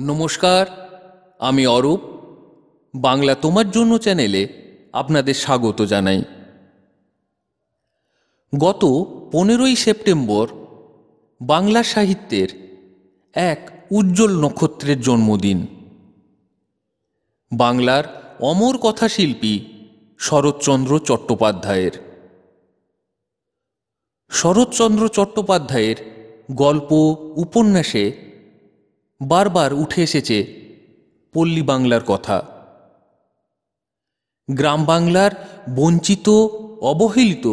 নমস্কার, আমি অরূপ। বাংলা তোমার জন্য চ্যানেলে আপনাদের স্বাগত জানাই। গত পনেরোই সেপ্টেম্বর বাংলা সাহিত্যের এক উজ্জ্বল নক্ষত্রের জন্মদিন। বাংলার অমর কথাশিল্পী শরৎচন্দ্র চট্টোপাধ্যায়ের। শরৎচন্দ্র চট্টোপাধ্যায়ের গল্প, উপন্যাসে বারবার উঠে এসেছে পল্লী বাংলার কথা। গ্রাম বাংলার বঞ্চিত, অবহেলিত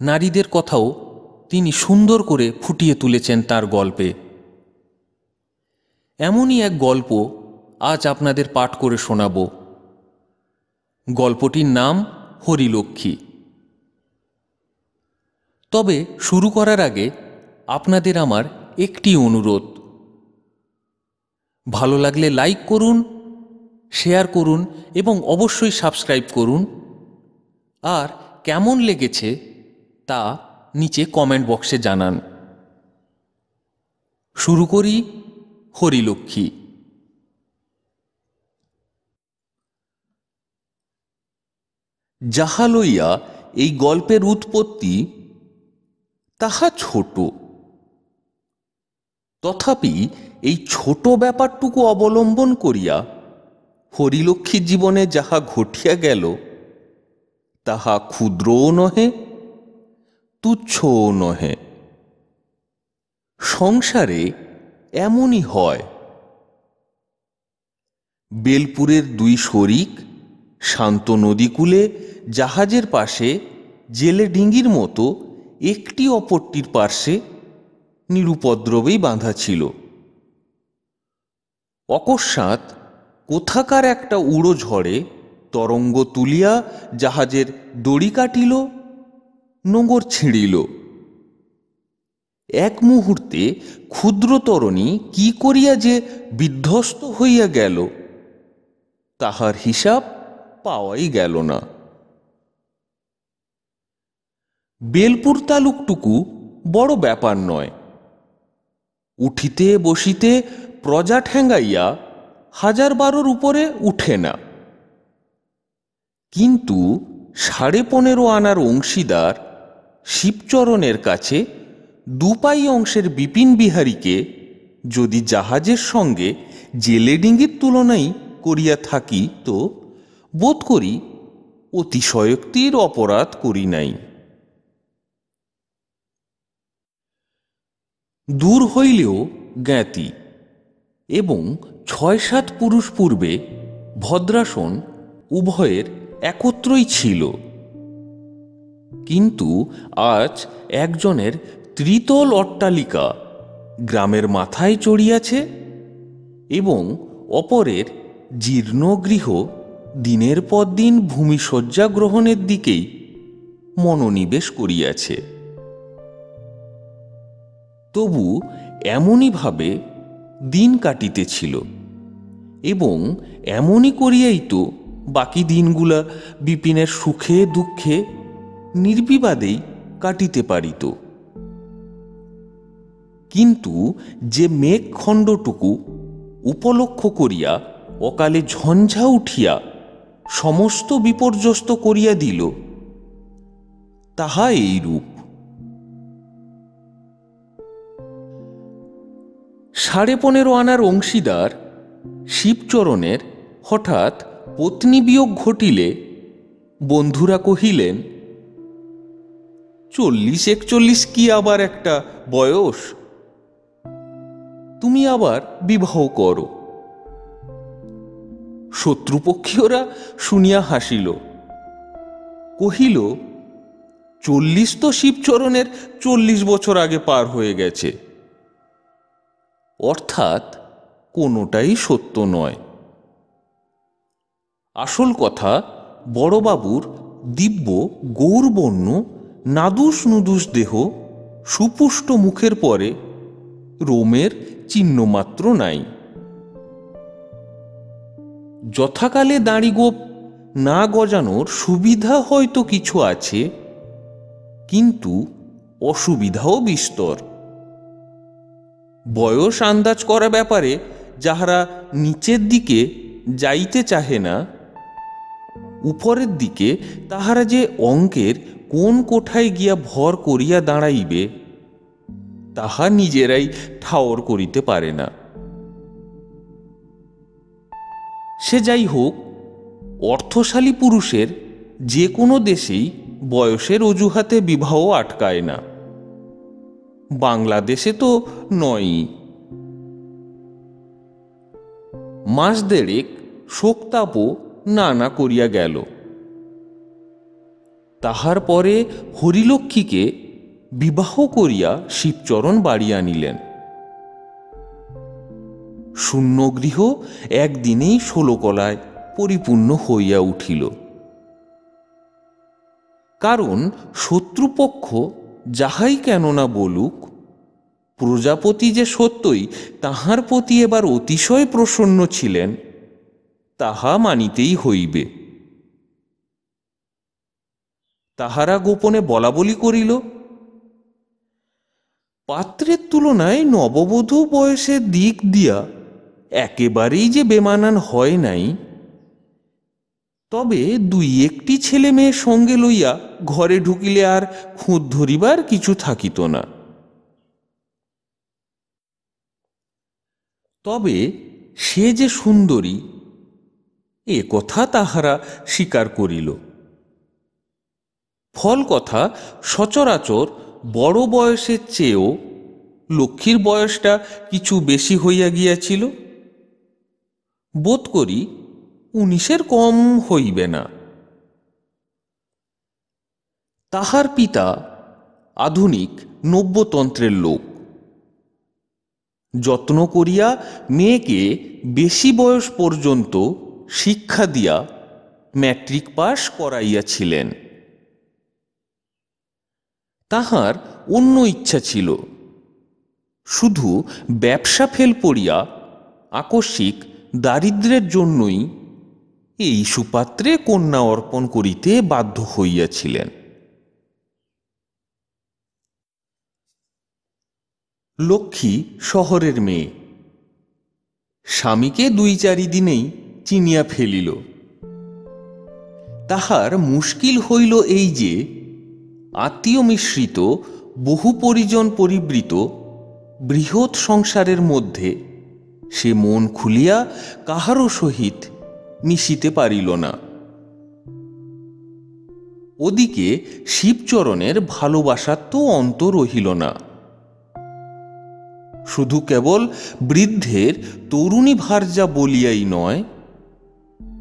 নারীদের কথাও তিনি সুন্দর করে ফুটিয়ে তুলেছেন তার গল্পে। এমনই এক গল্প আজ আপনাদের পাঠ করে শোনাব। গল্পটির নাম হরিলক্ষ্মী। তবে শুরু করার আগে আপনাদের আমার একটি অনুরোধ। ভালো লাগলে লাইক করুন শেয়ার করুন এবং অবশ্যই সাবস্ক্রাইব করুন। আর কেমন লেগেছে তা নিচে কমেন্ট বক্সে জানান। শুরু করি হরিলক্ষ্মী। যাহা লইয়া এই গল্পের উৎপত্তি তাহা ছোট। তথাপি এই ছোট ব্যাপারটুকু অবলম্বন করিয়া হরিলক্ষ্মীর জীবনে যাহা ঘটিয়া গেল, তাহা ক্ষুদ্রও নহে, তুচ্ছও নহে। সংসারে এমনই হয়। বেলপুরের দুই শরিক শান্ত নদীকূলে জাহাজের পাশে জেলে ডিঙ্গির মতো একটি অপরটির পার্শ্বে নিরুপদ্রবেই বাঁধা ছিল। অকস্মাৎ কোথাকার একটা উড়ো ঝড়ে তরঙ্গ তুলিয়া জাহাজের দড়ি কাটিল, নোঙর ছিঁড়িল। এক মুহূর্তে ক্ষুদ্র তরণী কি করিয়া যে বিধ্বস্ত হইয়া গেল, তাহার হিসাব পাওয়াই গেল না। বেলপুর তালুকটুকু বড় ব্যাপার নয়। উঠিতে বসিতে প্রজা ঠেঙ্গাইয়া হাজার বারোর উপরে উঠে না। কিন্তু সাড়ে পনেরো আনার অংশীদার শিবচরণের কাছে দুপাই অংশের বিপিন বিহারীকে যদি জাহাজের সঙ্গে জেলে ডিঙ্গির তুলনাই করিয়া থাকি তো বোধ করি অতিশয়োক্তির অপরাধ করি নাই। দূর হইলেও জ্ঞাতি এবং ছয় সাত পুরুষ পূর্বে ভদ্রাসন উভয়ের একত্রই ছিল। কিন্তু আজ একজনের ত্রিতল অট্টালিকা গ্রামের মাথায় চড়িয়াছে এবং অপরের জীর্ণগৃহ দিনের পর দিন ভূমিশয্যা গ্রহণের দিকেই মনোনিবেশ করিয়াছে। তবু এমনইভাবে দিন কাটিতেছিল এবং এমনই করিয়াই তো বাকি দিনগুলা বিপিনের সুখে, দুঃখে, নির্বিবাদেই কাটিতে পারিত। কিন্তু যে মেঘখণ্ডটুকু উপলক্ষ করিয়া অকালে ঝঞ্ঝা উঠিয়া সমস্ত বিপর্যস্ত করিয়া দিল, তাহা এইরূপ। সাড়ে পনেরো আনার অংশীদার শিবচরণের হঠাৎ পত্নী বিয়োগ ঘটিলে বন্ধুরা কহিলেন, চল্লিশ একচল্লিশ কি আবার একটা বয়স? তুমি আবার বিবাহ করো। শত্রুপক্ষীয়রা শুনিয়া হাসিল। কহিল, চল্লিশ তো শিবচরণের চল্লিশ বছর আগে পার হয়ে গেছে। অর্থাৎ কোনোটাই সত্য নয়। আসল কথা, বড়বাবুর দিব্য, গৌরবর্ণ নাদুস নুদুস দেহ সুপুষ্ট মুখের পরে রোমের চিহ্নমাত্র নাই। যথাকালে দাঁড়িগোপ না গজানোর সুবিধা হয়তো কিছু আছে, কিন্তু অসুবিধাও বিস্তর। বয়স আন্দাজ করা ব্যাপারে যাহারা নিচের দিকে যাইতে চাহে না, উপরের দিকে তাহারা যে অঙ্কের কোন কোঠায় গিয়া ভর করিয়া দাঁড়াইবে, তাহা নিজেরাই ঠাওর করিতে পারে না। সে যাই হোক অর্থশালী পুরুষের যে কোনো দেশেই বয়সের অজুহাতে বিবাহ আটকায় না। বাংলাদেশে তো নয়ই। মাস দেড়েক শোকতাপও নানা করিয়া গেল। তাহার পরে হরিলক্ষ্মীকে বিবাহ করিয়া শিবচরণ বাড়ি আনিলেন। শূন্যগৃহ একদিনেই ষোলকলায় পরিপূর্ণ হইয়া উঠিল। কারণ শত্রুপক্ষ যাহাই কেননা বলুক, প্রজাপতি যে সত্যই তাহার প্রতি এবার অতিশয় প্রসন্ন ছিলেন, তাহা মানিতেই হইবে। তাহারা গোপনে বলাবলি করিল, পাত্রের তুলনায় নববধূ বয়সের দিক দিয়া একেবারেই যে বেমানান হয় নাই তবে দুই একটি ছেলে মেয়ে সঙ্গে লইয়া ঘরে ঢুকিলে আর খুঁত ধরিবার কিছু থাকিত না। তবে সে যে সুন্দরী, এ কথা তাহারা স্বীকার করিল। ফল কথা, সচরাচর বড় বয়সের চেয়েও লক্ষ্মীর বয়সটা কিছু বেশি হইয়া গিয়াছিল। বোধ করি উনিশের কম হইবে না। তাহার পিতা আধুনিক নব্যতন্ত্রের লোক। যত্ন করিয়া মেয়েকে বেশি বয়স পর্যন্ত শিক্ষা দিয়া ম্যাট্রিক পাশ করাইয়াছিলেন। তাহার অন্য ইচ্ছা ছিল। শুধু ব্যবসা ফেল পড়িয়া আকস্মিক দারিদ্রের জন্যই এই সুপাত্রে কন্যা অর্পণ করিতে বাধ্য হইয়াছিলেন। লক্ষ্মী শহরের মেয়ে। স্বামীকে দুই চারি দিনেই চিনিয়া ফেলিল। তাহার মুশকিল হইল এই যে আত্মীয় মিশ্রিত বহু পরিজন পরিবৃত, বৃহৎ সংসারের মধ্যে সে মন খুলিয়া কাহারও সহিত মিশিতে পারিল না। ওদিকে শিবচরণের ভালোবাসার তো অন্ত রহিল না। শুধু কেবল বৃদ্ধের তরুণী ভার্যা বলিয়াই নয়,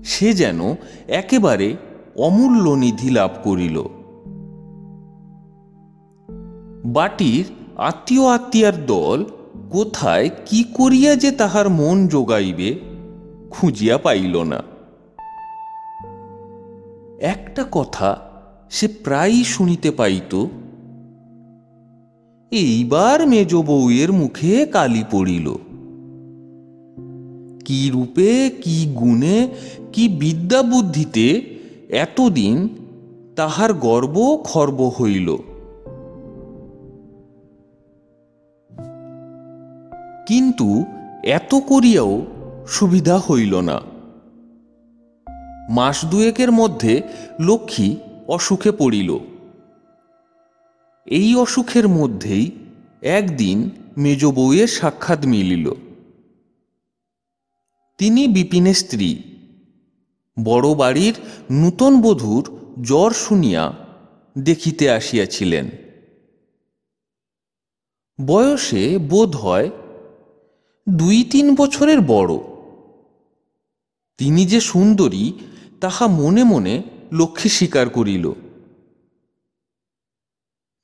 সে যেন একেবারে অমূল্য নিধি লাভ করিল। বাটির আত্মীয় আত্মীয়ার দল কোথায় কি করিয়া যে তাহার মন যোগাইবে খুঁজিয়া পাইল না। একটা কথা সে প্রায়ই শুনিতে পাইত, এইবার মেজ বউয়ের মুখে কালি পড়িল। কি রূপে, কি গুণে, কি বিদ্যা বুদ্ধিতে এতদিন তাহার গর্ব খর্ব হইল। কিন্তু এত করিয়াও সুবিধা হইল না। মাস দুয়েকের মধ্যে লক্ষ্মী অসুখে পড়িল। এই অসুখের মধ্যেই একদিন মেজ বউয়ের সাক্ষাৎ মিলিল। তিনি বিপিনের স্ত্রী। বড় বাড়ির নূতন বধূর জ্বর শুনিয়া দেখিতে আসিয়াছিলেন। বয়সে বোধ হয় দুই তিন বছরের বড়। তিনি যে সুন্দরী, তাহা মনে মনে লক্ষ্মী স্বীকার করিল।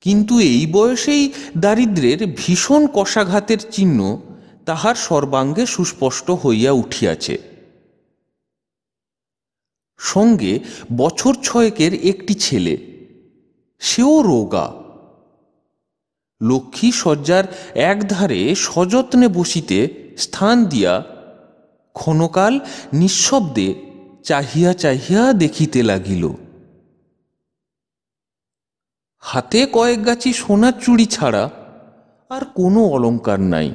কিন্তু এই বয়সেই দারিদ্রের ভীষণ কষাঘাতের চিহ্ন তাহার সর্বাঙ্গে সুস্পষ্ট হইয়া উঠিয়াছে। সঙ্গে বছর ছয়েকের একটি ছেলে, সেও রোগা। লক্ষ্মী শয্যার একধারে সযত্নে বসিতে স্থান দিয়া ক্ষণকাল নিঃশব্দে চাহিয়া চাহিয়া দেখিতে লাগিল। হাতে কয়েক গাছি সোনার চুড়ি ছাড়া আর কোনো অলঙ্কার নাই।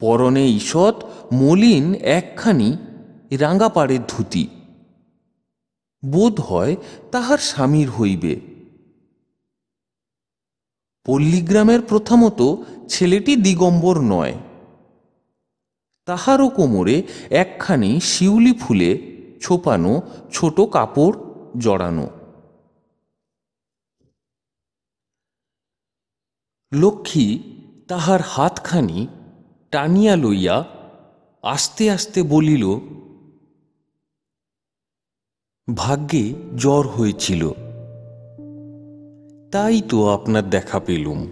পরনে ঈষৎ, মলিন একখানি রাঙ্গা পাড়ের ধুতি। বোধ হয় তাহার স্বামীর হইবে। পল্লীগ্রামের প্রথমত ছেলেটি দিগম্বর নয়। তাহারও কোমরে একখানি শিউলি ফুলে ছোপানো ছোট কাপড় জড়ানো। লক্ষ্মী তাহার হাতখানি টানিয়া লইয়া আস্তে আস্তে বলিল, ভাগ্যে জ্বর হয়েছিল। তাই তো আপনার দেখা পেলুম।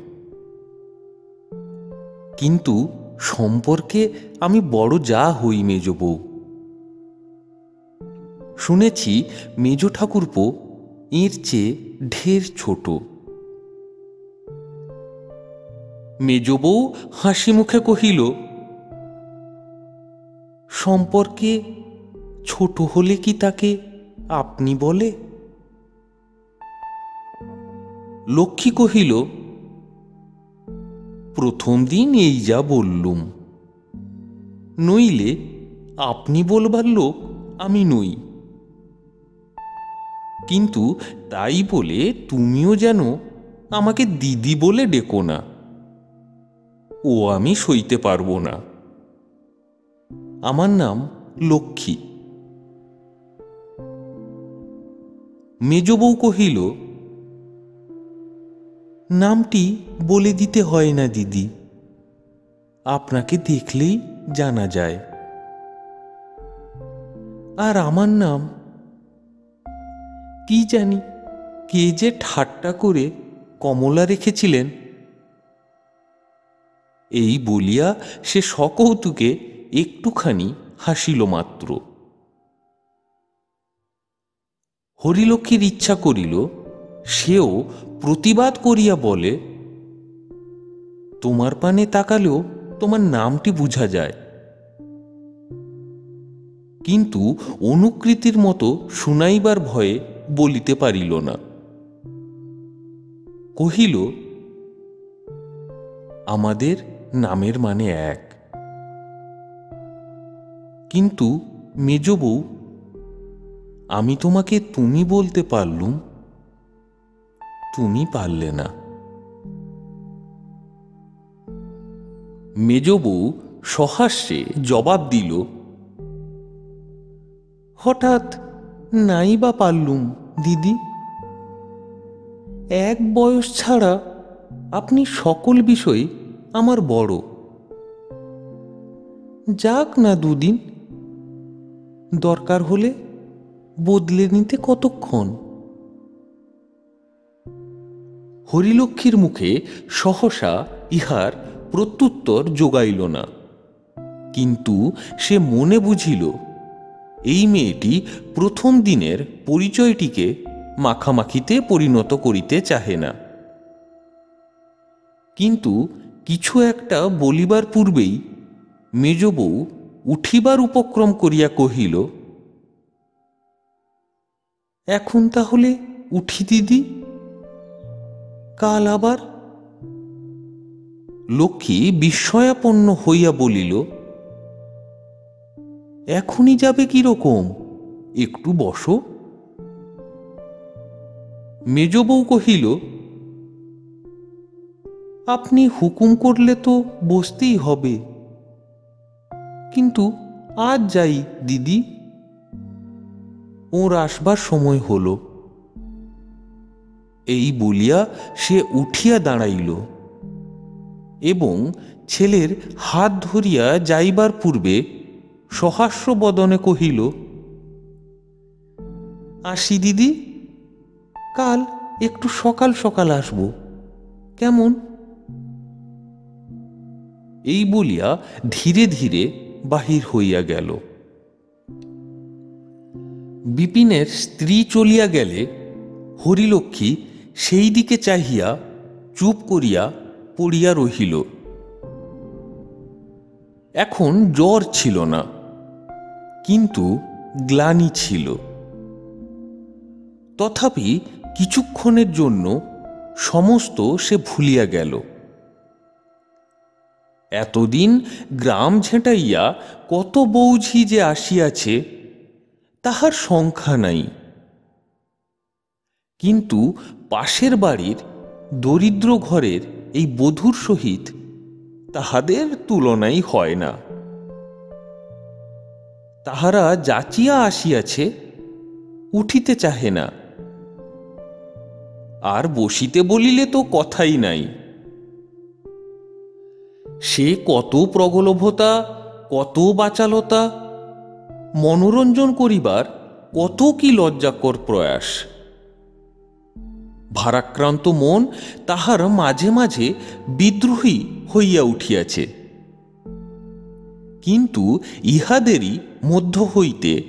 কিন্তু সম্পর্কে আমি বড় যা হই মেজ বউ। শুনেছি মেজ ঠাকুরপো এর চেয়ে ঢের ছোট। মেজ বউ হাসি মুখে কহিল, সম্পর্কে ছোট হলে কি তাকে আপনি বলে? লক্ষ্মী কহিল প্রথম দিন এই যা বললুম। নইলে আপনি বলবার লোক আমি নই। কিন্তু তাই বলে তুমিও যেন আমাকে দিদি বলে ডেকো না। ও আমি সইতে পারব না। আমার নাম লক্ষ্মী। মেজবউ কহিল নামটি বলে দিতে হয় না, দিদি। আপনাকে দেখলেই জানা যায়। আর আমার নাম? কি জানি, কে যে ঠাট্টা করে কমলা রেখেছিলেন। এই বলিয়া সে সকৌতুকে একটুখানি হাসিল মাত্র। হরিলক্ষ্মীর ইচ্ছা করিল সেও প্রতিবাদ করিয়া বলে, তোমার পানে তাকালেও তোমার নামটি বুঝা যায়। কিন্তু অনুকৃতির মতো শুনাইবার ভয়ে বলিতে পারিল না। কহিল, আমাদের নামের মানে এক। কিন্তু মেজ বউ আমি তোমাকে তুমি বলতে পারলুম তুমি পারলে না। মেজ বউ সহাস্যে জবাব দিল, হঠাৎ নাই বা পারলুম, দিদি। এক বয়স ছাড়া আপনি সকল বিষয়ে আমার বড়। যাক না দুদিন, দরকার হলে বদলে নিতে কতক্ষণ? হরিলক্ষ্মীর মুখে সহসা ইহার প্রত্যুত্তর যোগাইল না। কিন্তু সে মনে বুঝিল, এই মেয়েটি প্রথম দিনের পরিচয়টিকে মাখামাখিতে পরিণত করিতে চাহে না। কিন্তু কিছু একটা বলিবার পূর্বেই মেজ বউ উঠিবার উপক্রম করিয়া কহিল, এখন তাহলে উঠি দিদি। কাল আবার? লক্ষ্মী বিস্ময়াপন্ন হইয়া বলিল, এখনই যাবে কীরকম? একটু বসো। মেজ বউ কহিল, আপনি হুকুম করলে তো বসতেই হবে। কিন্তু আজ যাই দিদি। ওর আসবার সময় হল। এই বলিয়া সে উঠিয়া দাঁড়াইল এবং ছেলের হাত ধরিয়া যাইবার পূর্বে সহাস্য বদনে কহিল, আসি দিদি, কাল একটু সকাল সকাল আসব, কেমন? এই বলিয়া ধীরে ধীরে বাহির হইয়া গেল। বিপিনের স্ত্রী চলিয়া গেলে হরিলক্ষ্মী সেই দিকে চাহিয়া চুপ করিয়া পড়িয়া রহিল। এখন জ্বর ছিল না, কিন্তু গ্লানি ছিল। তথাপি কিছুক্ষণের জন্য সমস্ত সে ভুলিয়া গেল। এতদিন গ্রাম ঝেঁটাইয়া কত বৌঝি যে আসিয়াছে, তাহার সংখ্যা নাই। কিন্তু পাশের বাড়ির দরিদ্র ঘরের এই বধূর সহিত তাহাদের তুলনাই হয় না। তাহারা যাচিয়া আসিয়াছে, উঠিতে চাহে না। আর বসিতে বলিলে তো কথাই নাই। সে কত প্রগলভতা, কত বাচালতা, মনোরঞ্জন করিবার কত কি লজ্জাকর প্রয়াস। ভারাক্রান্ত মন তাহার মাঝে মাঝে বিদ্রোহী হইয়া উঠিয়াছে। কিন্তু ইহাদেরই মধ্য হইতে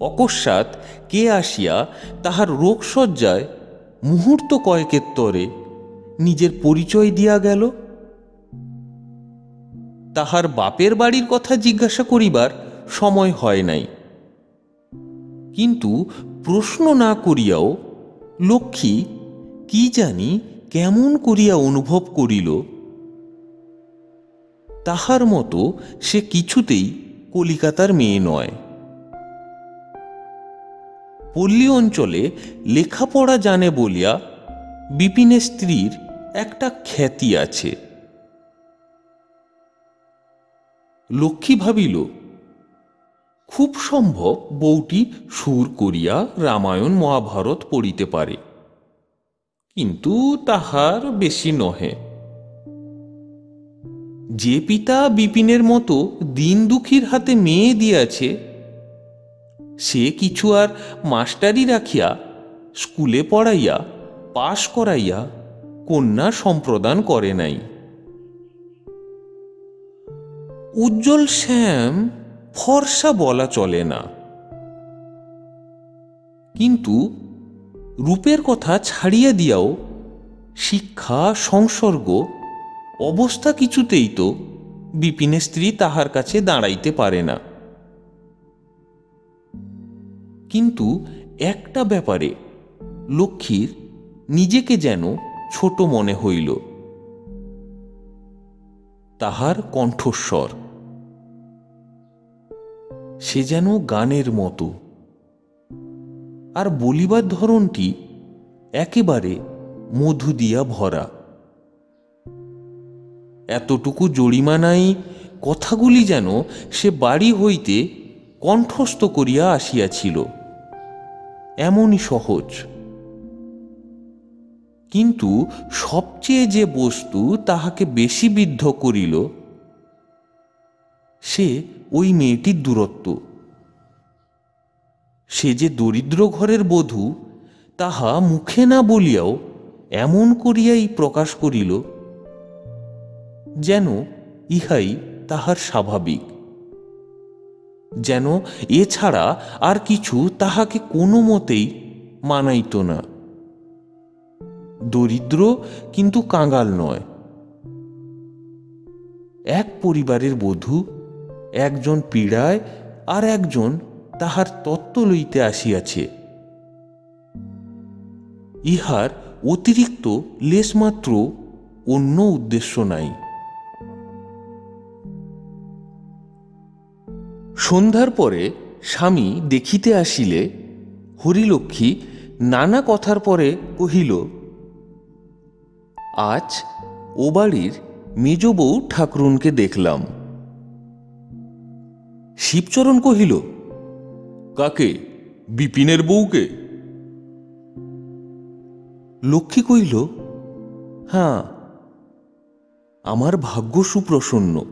অকস্মাৎ কে আসিয়া তাহার রোগসজ্জায় মুহূর্ত কয়েকের তরে নিজের পরিচয় দিয়া গেল? তাহার বাপের বাড়ির কথা জিজ্ঞাসা করিবার সময় হয় নাই। কিন্তু প্রশ্ন না করিয়াও লক্ষ্মী কি জানি কেমন করিয়া অনুভব করিল। তাহার মতো সে কিছুতেই কলিকাতার মেয়ে নয়। পল্লী অঞ্চলে লেখাপড়া জানে বলিয়া বিপিনের স্ত্রীর একটা খ্যাতি আছে। লক্ষ্মী ভাবিল, খুব সম্ভব বউটি সুর করিয়া রামায়ণ মহাভারত পড়িতে পারে। কিন্তু তাহার বেশি নহে। যে পিতা বিপিনের মতো দিন দুঃখীর হাতে মেয়ে দিয়াছে, সে কিছু আর মাস্টারি রাখিয়া, স্কুলে পড়াইয়া, পাশ করাইয়া কন্যা সম্প্রদান করে নাই। উজ্জ্বল শ্যাম ফর্সা বলা চলে না। কিন্তু রূপের কথা ছাড়িয়া দিয়াও শিক্ষা, সংসর্গ, অবস্থা কিছুতেই তো বিপিনের স্ত্রী তাহার কাছে দাঁড়াইতে পারে না। কিন্তু একটা ব্যাপারে লক্ষ্মীর নিজেকে যেন ছোট মনে হইল। তাহার কণ্ঠস্বর, সে যেন গানের মতো। আর বলিবার ধরনটি একেবারে মধু দিয়া ভরা। এতটুকু জরিমানাই কথাগুলি যেন সে বাড়ি হইতে কণ্ঠস্থ করিয়া আসিয়াছিল। এমনই সহজ। কিন্তু সবচেয়ে যে বস্তু তাহাকে বেশি বিদ্ধ করিল, সে ওই মেয়েটির দূরত্ব। সে যে দরিদ্র ঘরের বধূ, তাহা মুখে না বলিয়াও এমন করিয়াই প্রকাশ করিল, যেন ইহাই তাহার স্বাভাবিক। যেন এছাড়া আর কিছু তাহাকে কোনো মতেই মানাইত না। দরিদ্র কিন্তু কাঙ্গাল নয়। এক পরিবারের বধূ, একজন পীড়ায় আর একজন তাহার তত্ত্ব লইতে আসিয়াছে। ইহার অতিরিক্ত লেশমাত্র অন্য উদ্দেশ্য নাই। সন্ধ্যার পরে স্বামী দেখিতে আসিলে হরিলক্ষ্মী নানা কথার পরে কহিল, আজ ও বাড়ির মেজ বউ ঠাকুরুনকে দেখলাম। শিবচরণ কহিল কাকে? বিপিনের বউকে? লক্ষ্মী কহিল হ্যাঁ আমার ভাগ্য সুপ্রসন্ন।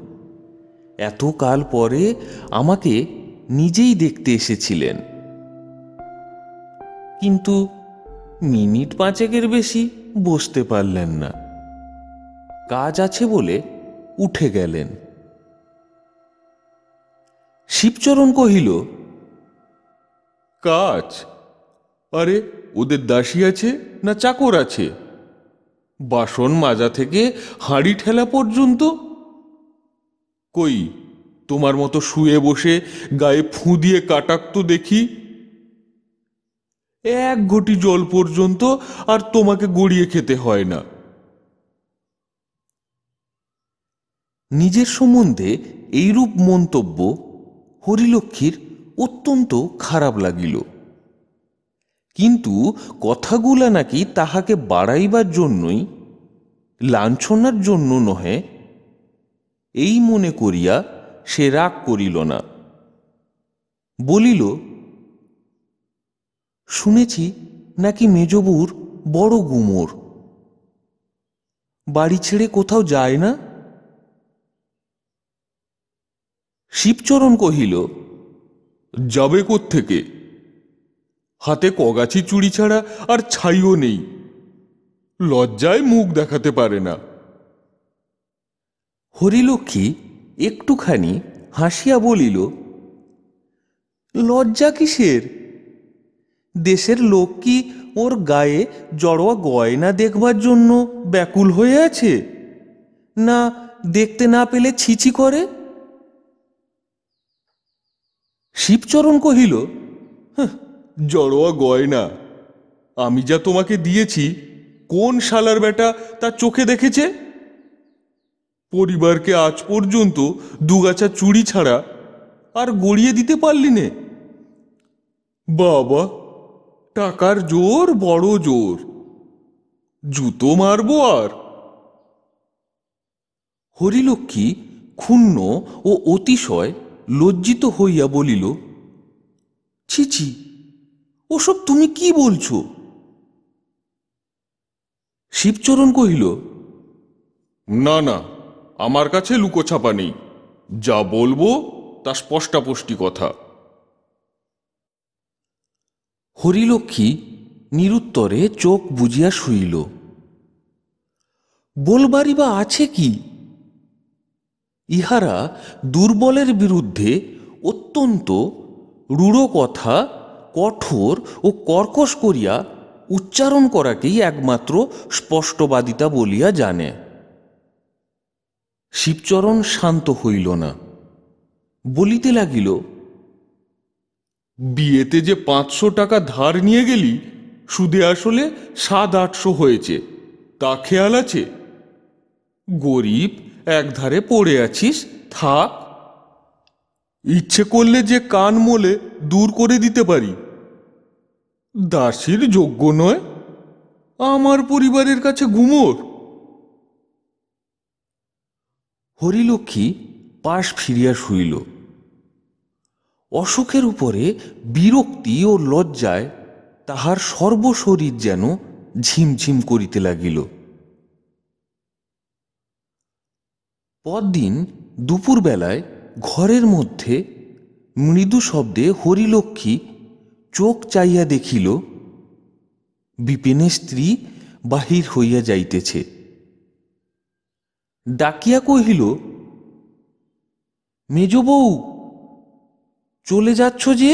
এত কাল পরে আমাকে নিজেই দেখতে এসেছিলেন। কিন্তু মিনিট পাঁচেকের বেশি বসতে পারলেন না। কাজ আছে বলে উঠে গেলেন। শিবচরণ কহিল কাজ। আরে, ওদের দাসী আছে না চাকর আছে? বাসন মাজা থেকে হাঁড়ি ঠেলা পর্যন্ত? কই, তোমার মতো শুয়ে বসে গায়ে ফুঁ দিয়ে কাটাক তো দেখি। এক ঘটি জল পর্যন্ত আর তোমাকে গড়িয়ে খেতে হয় না। নিজের সম্বন্ধে এইরূপ মন্তব্য হরিলক্ষ্মীর অত্যন্ত খারাপ লাগিল। কিন্তু কথাগুলা নাকি তাহাকে বাড়াইবার জন্যই, লাঞ্ছনার জন্য নহে, এই মনে করিয়া সে রাগ করিল না। বলিল, শুনেছি নাকি মেজবুর বড় গুমোর। বাড়ি ছেড়ে কোথাও যায় না? শিবচরণ কহিল যাবে থেকে হাতে কগাছি চুড়ি ছাড়া আর ছাইও নেই। লজ্জায় মুখ দেখাতে পারে না। হরিলক্ষ্মী একটুখানি হাসিয়া বলিল, লজ্জা কিসের? দেশের লোক কি ওর গায়ে জড়োয়া গয়না দেখবার জন্য ব্যাকুল হয়ে আছে? না দেখতে না পেলে ছিছি করে? শিবচরণ কহিল জড়োয়া গয়না। আমি যা তোমাকে দিয়েছি কোন শালার বেটা তার চোখে দেখেছে? পরিবারকে আজ পর্যন্ত দুগাছা চুড়ি ছাড়া আর গড়িয়ে দিতে পারলি নে। বাবা টাকার জোর বড় জোর। জুতো মারবো আর। হরিলক্ষ্মী ক্ষুণ্ণ ও অতিশয় লজ্জিত হইয়া বলিল ছিছি ওসব তুমি কি বলছো? শিবচরণ কহিল না না আমার কাছে লুকোছাপা নেই। যা বলব তা স্পষ্টাপষ্টি কথা। হরিলক্ষ্মী নিরুত্তরে চোখ বুজিয়া শুইল বলবারই বা আছে কি? ইহারা দুর্বলের বিরুদ্ধে অত্যন্ত রূঢ় কথা কঠোর ও কর্কশ করিয়া উচ্চারণ করাকেই একমাত্র স্পষ্টবাদিতা বলিয়া জানে। শিবচরণ শান্ত হইল না। বলিতে লাগিল, বিয়েতে যে পাঁচশো টাকা ধার নিয়ে গেলি, সুদে আসলে সাত আটশো হয়েছে, তা খেয়াল আছে? গরিব একধারে পড়ে আছিস, থাক। ইচ্ছে করলে যে কান মোলে দূর করে দিতে পারি। দাসীর যোগ্য নয়, আমার পরিবারের কাছে ঘুমোর হরিলক্ষ্মী পাশ ফিরিয়া শুইল। অসুখের উপরে বিরক্তি ও লজ্জায় তাহার সর্বশরীর যেন ঝিমঝিম করিতে লাগিল। পরদিন দুপুরবেলায় ঘরের মধ্যে মৃদু শব্দে হরিলক্ষ্মী চোখ চাইয়া দেখিল বিপিনের স্ত্রী বাহির হইয়া যাইতেছে। ডাকিয়া কহিল মেজ বউ চলে যাচ্ছ যে?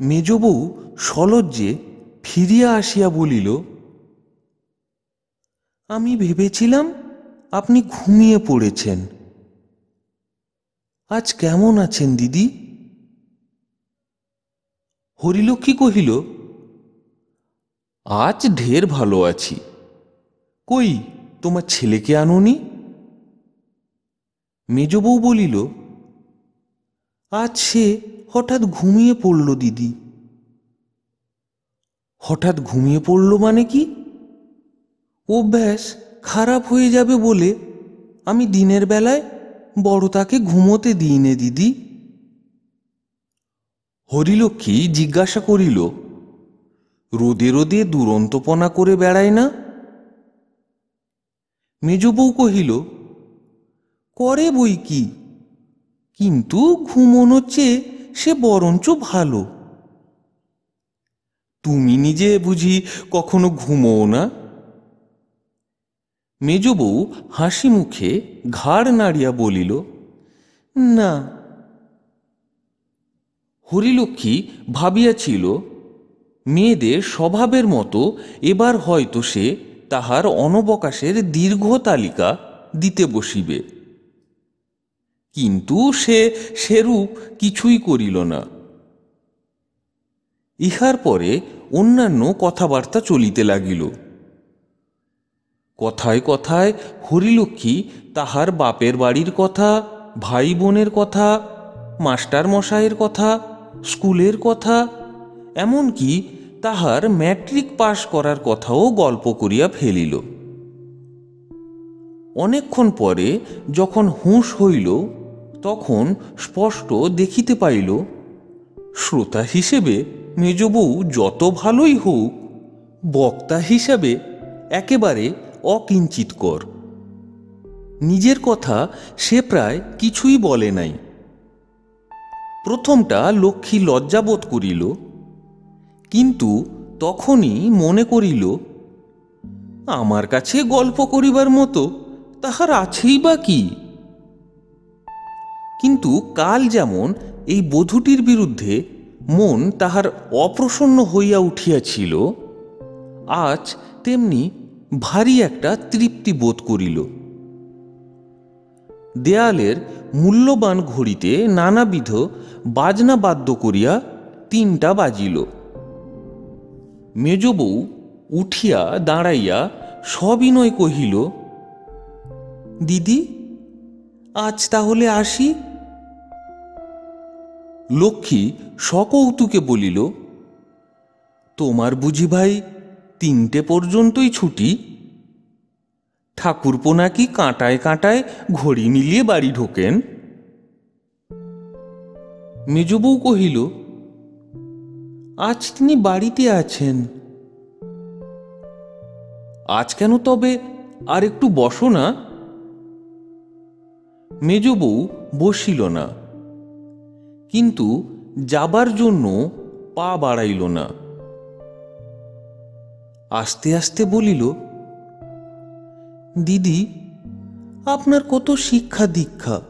মেজ বউ সলজ্জে ফিরিয়া আসিয়া বলিল আমি ভেবেছিলাম আপনি ঘুমিয়ে পড়েছেন। আজ কেমন আছেন দিদি? হরিলক্ষ্মী কহিল, আজ ঢের ভালো আছি। কই, তোমার ছেলেকে আনোনি? মেজবউ বলিল, আজ সে হঠাৎ ঘুমিয়ে পড়ল দিদি। হঠাৎ ঘুমিয়ে পড়ল মানে কি? অভ্যাস খারাপ হয়ে যাবে বলে আমি দিনের বেলায় বড় তাকে ঘুমোতে দিই নে, দিদি। হরিলক্ষ্মী জিজ্ঞাসা করিল, রোদে রোদে দুরন্তপনা করে বেড়ায় না? মেজবউ কহিল, করে বই কি, কিন্তু ঘুমোনোর চেয়ে সে বরঞ্চ ভালো। তুমি নিজে বুঝি কখনো ঘুমোও না? মেজবউ হাসি মুখে ঘাড় নাড়িয়া বলিল, না। হরিলক্ষ্মী ভাবিয়াছিল, মেয়েদের স্বভাবের মতো এবার হয়তো সে তাহার অনবকাশের দীর্ঘ তালিকা দিতে বসিবে। কিন্তু সে সেরূপ কিছুই করিল না। ইহার পরে অন্যান্য কথাবার্তা চলিতে লাগিল। কথায় কথায় হরিলক্ষ্মী তাহার বাপের বাড়ির কথা ভাই বোনের কথা মাস্টার মশাইয়ের কথা, স্কুলের কথা, এমনকি তাহার ম্যাট্রিক পাশ করার কথাও গল্প করিয়া ফেলিল। অনেকক্ষণ পরে যখন হুঁশ হইল, তখন স্পষ্ট দেখিতে পাইল, শ্রোতা হিসেবে মেজবউ যত ভালোই হোক, বক্তা হিসাবে একেবারে অকিঞ্চিতকর নিজের কথা সে প্রায় কিছুই বলে নাই। প্রথমটা লক্ষ্মী লজ্জাবোধ করিল, কিন্তু তখনই মনে করিল, আমার কাছে গল্প করিবার মতো তাহার আছেই বা কি? কিন্তু কাল যেমন এই বধূটির বিরুদ্ধে মন তাহার অপ্রসন্ন হইয়া উঠিয়াছিল, আজ তেমনি ভারী একটা তৃপ্তি বোধ করিল। দেয়ালের মূল্যবান ঘড়িতে নানাবিধ বাজনা বাদ্য করিয়া তিনটা বাজিল। মেজবউ উঠিয়া দাঁড়াইয়া সবিনয় কহিল, দিদি, আজ তাহলে আসি? লক্ষ্মী সকৌতুকে বলিল, তোমার বুঝি ভাই তিনটে পর্যন্তই ছুটি। ঠাকুরপো নাকি কাঁটায় কাঁটায় ঘড়ি মিলিয়ে বাড়ি ঢোকেন। মেজবউ কহিল, আজ তিনি বাড়িতে আছেন। আজ কেন তবে আর একটু বসো না? মেজবউ বসিল না, কিন্তু যাবার জন্য পা বাড়াইল না। আস্তে আস্তে বলিল, দিদি, আপনার কত শিক্ষা দীক্ষা,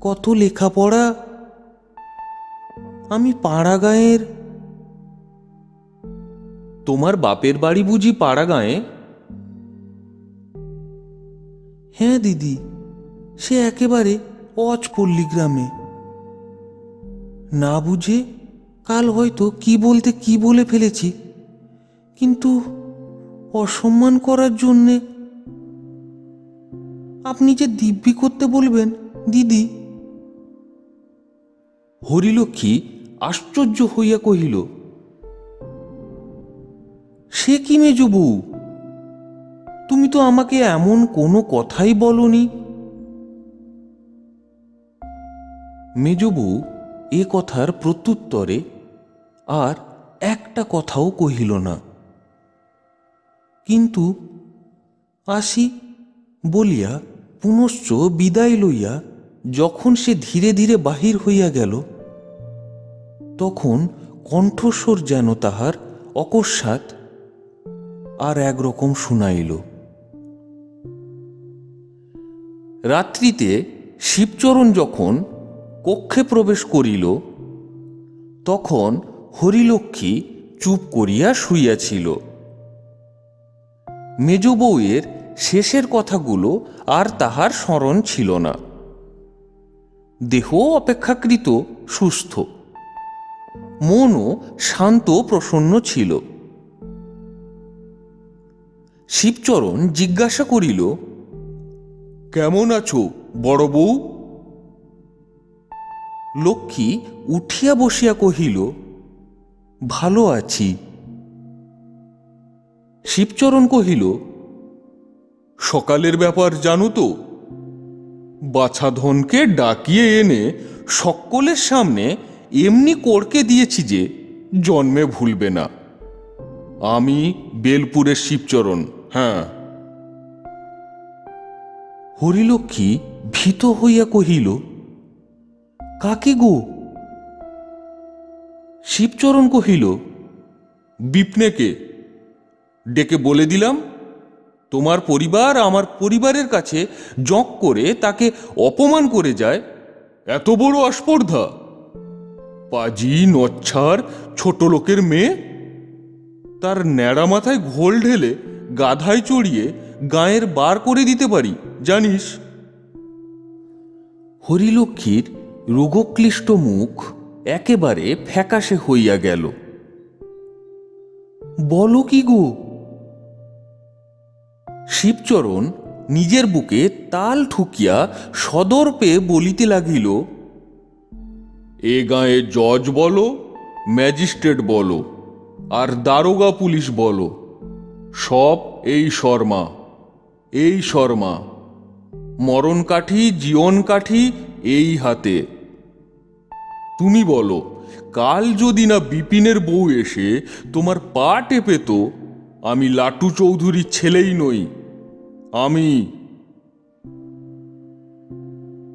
কত লেখাপড়া, আমি পাড়া গাঁয়ের তোমার বাপের বাড়ি বুঝি পাড়া গাঁয়ে হ্যাঁ দিদি, সে একেবারে অচপল্লী গ্রামে। না বুঝে কাল হয়তো কি বলতে কি বলে ফেলেছি। কিন্তু অসম্মান করার জন্যে আপনি যে দিব্যি করতে বলবেন দিদি। হরিলক্ষ্মী আশ্চর্য হইয়া কহিল সে কি মেজবু তুমি তো আমাকে এমন কোনো কথাই বলনি। মেজবু এ কথার প্রত্যুত্তরে আর একটা কথাও কহিল না। কিন্তু আসি বলিয়া পুনশ্চ বিদায় লইয়া যখন সে ধীরে ধীরে বাহির হইয়া গেল, তখন কণ্ঠস্বর যেন তাহার অকস্মাৎ আর একরকম শুনাইল। রাত্রিতে শিবচরণ যখন কক্ষে প্রবেশ করিল, তখন হরিলক্ষ্মী চুপ করিয়া শুইয়াছিল। মেজ বউয়ের শেষের কথাগুলো আর তাহার স্মরণ ছিল না। দেহ অপেক্ষাকৃত সুস্থ। মনও শান্ত প্রসন্ন ছিল। শিবচরণ জিজ্ঞাসা করিল, কেমন আছো, বড় বউ? লক্ষ্মী উঠিয়া বসিয়া কহিল, ভালো আছি। শিবচরণ কহিল, সকালের ব্যাপার জানো তো, বাছাধনকে ডাকিয়ে এনে সকলের সামনে এমনি করকে দিয়েছি যে জন্মে ভুলবে না। আমি বেলপুরের শিবচরণ হ্যাঁ। হরিলক্ষ্মী ভীত হইয়া কহিল, কাকে গো? শিবচরণ কহিল, বিপ্নেকে। ডেকে বলে দিলাম, তোমার পরিবার আমার পরিবারের কাছে জঁক করে তাকে অপমান করে যায়। এত বড় আস্পর্ধা। পাজি, নচ্ছার, ছোট লোকের মেয়ে। তার ন্যাড়া মাথায় ঘোল ঢেলে গাধায় চড়িয়ে গায়ের বার করে দিতে পারি, জানিস? হরিলক্ষ্মীর রোগক্লিষ্ট মুখ একেবারে ফ্যাকাশে হইয়া গেল। বলো কি গো শিবচরণ নিজের বুকে তাল ঠুকিয়া সদর পেয়ে বলিতে লাগিল, এ গাঁয়ে জজ বলো, ম্যাজিস্ট্রেট বলো, আর দারোগা পুলিশ বলো, সব এই শর্মা এই শর্মা, মরণ কাঠি, জীবন কাঠি এই হাতে। তুমি বলো, কাল যদি না বিপিনের বউ এসে তোমার পা টেপে তো আমি লাটু চৌধুরীর ছেলেই নই, আমি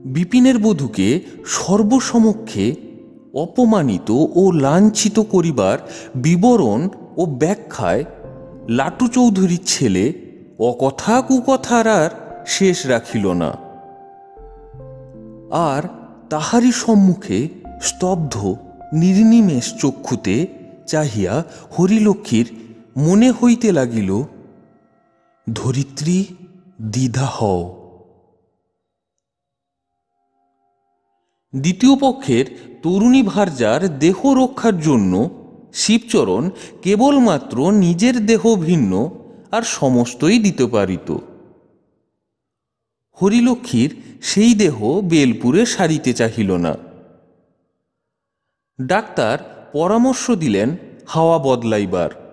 বিপিনের বধূকে সর্বসমক্ষে অপমানিত ও লাঞ্ছিত করিবার বিবরণ ও ব্যাখ্যায় লাটু চৌধুরীর ছেলে অকথা কুকথার আর শেষ রাখিল না। আর তাহারই সম্মুখে স্তব্ধ, নির্নিমেষ চক্ষুতে চাহিয়া হরিলক্ষ্মীর মনে হইতে লাগিল, ধরিত্রী, দ্বিধা হও। দ্বিতীয় পক্ষের তরুণী ভার্যার দেহ রক্ষার জন্য শিবচরণ কেবলমাত্র নিজের দেহ ভিন্ন আর সমস্তই দিতে পারিত। হরিলক্ষ্মীর সেই দেহ বেলপুরে সারিতে চাহিল না। ডাক্তার পরামর্শ দিলেন হাওয়া বদলাইবার।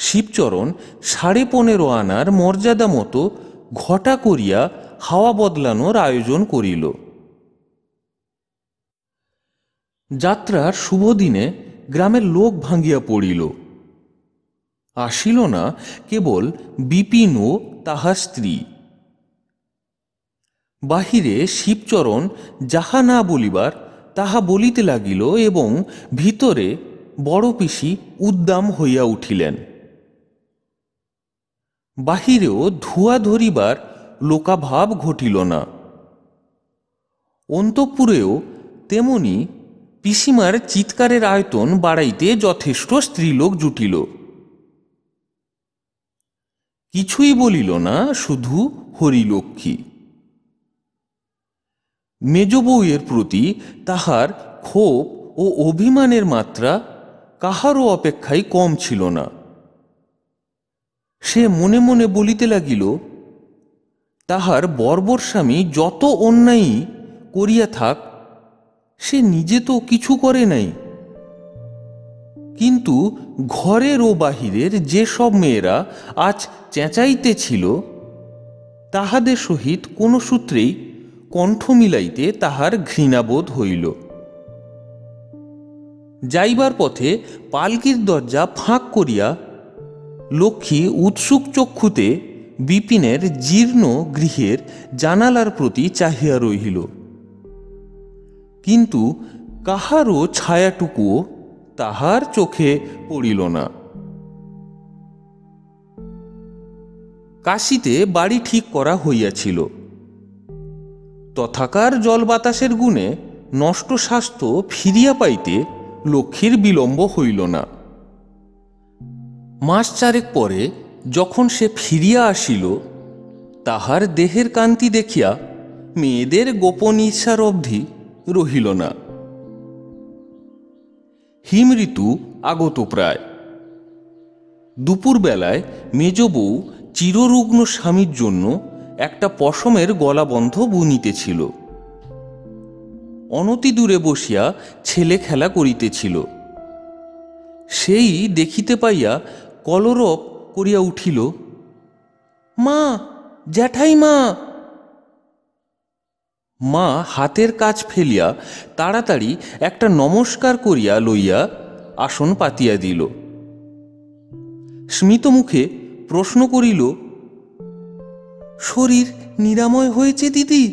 শিবচরণ সাড়ে পনেরো আনার মর্যাদা মতো ঘটা করিয়া হাওয়া বদলানোর আয়োজন করিল। যাত্রার শুভ দিনে গ্রামের লোক ভাঙ্গিয়া পড়িল। আসিল না কেবল বিপিন ও তাহার স্ত্রী। বাহিরে শিবচরণ যাহা না বলিবার তাহা বলিতে লাগিল এবং ভিতরে বড় পিসি উদ্দাম হইয়া উঠিলেন। বাহিরেও ধোঁয়া ধরিবার লোকাভাব ঘটিল না। অন্তঃপুরেও তেমনি পিসিমার চিৎকারের আয়তন বাড়াইতে যথেষ্ট স্ত্রীলোক জুটিল। কিছুই বলিল না, শুধু হরিলক্ষ্মী। মেজ বউয়ের প্রতি তাহার ক্ষোভ ও অভিমানের মাত্রা কাহারও অপেক্ষায় কম ছিল না। সে মনে মনে বলিতে লাগিল, তাহার বর্বর স্বামী যত অন্যায়ই করিয়া থাক, সে নিজে তো কিছু করে নাই। কিন্তু ঘরের ও বাহিরের যে সব মেয়েরা আজ চেঁচাইতেছিল, তাহাদের সহিত কোনো সূত্রেই কণ্ঠ মিলাইতে তাহার ঘৃণাবোধ হইল। যাইবার পথে পালকির দরজা ফাঁক করিয়া লক্ষ্মী উৎসুক চক্ষুতে বিপিনের জীর্ণ গৃহের জানালার প্রতি চাহিয়া রহিল। কিন্তু কাহারও ছায়াটুকুও তাহার চোখে পড়িল না। কাশিতে বাড়ি ঠিক করা হইয়াছিল। তথাকার জল বাতাসের গুণে নষ্ট স্বাস্থ্য ফিরিয়া পাইতে লক্ষ্মীর বিলম্ব হইল না। মাস চারেক পরে যখন সে ফিরিয়া আসিল, তাহার দেহের কান্তি দেখিয়া মেয়েদের গোপন ইচ্ছার অবধি রহিল না। হিম ঋতু আগত প্রায়। দুপুরবেলায় মেজ বউ চিররুগ্ন স্বামীর জন্য একটা পশমের গলাবন্ধ বুনিতেছিল। অনতি দূরে বসিয়া ছেলে খেলা করিতেছিল। সেই দেখিতে পাইয়া কলরব করিয়া উঠিল, মা জ্যাঠাই মা মা হাতের কাজ ফেলিয়া তাড়াতাড়ি একটা নমস্কার করিয়া লইয়া আসন পাতিয়া দিল। স্মিত মুখে প্রশ্ন করিল, শরীর নিরাময় হয়েছে দিদি?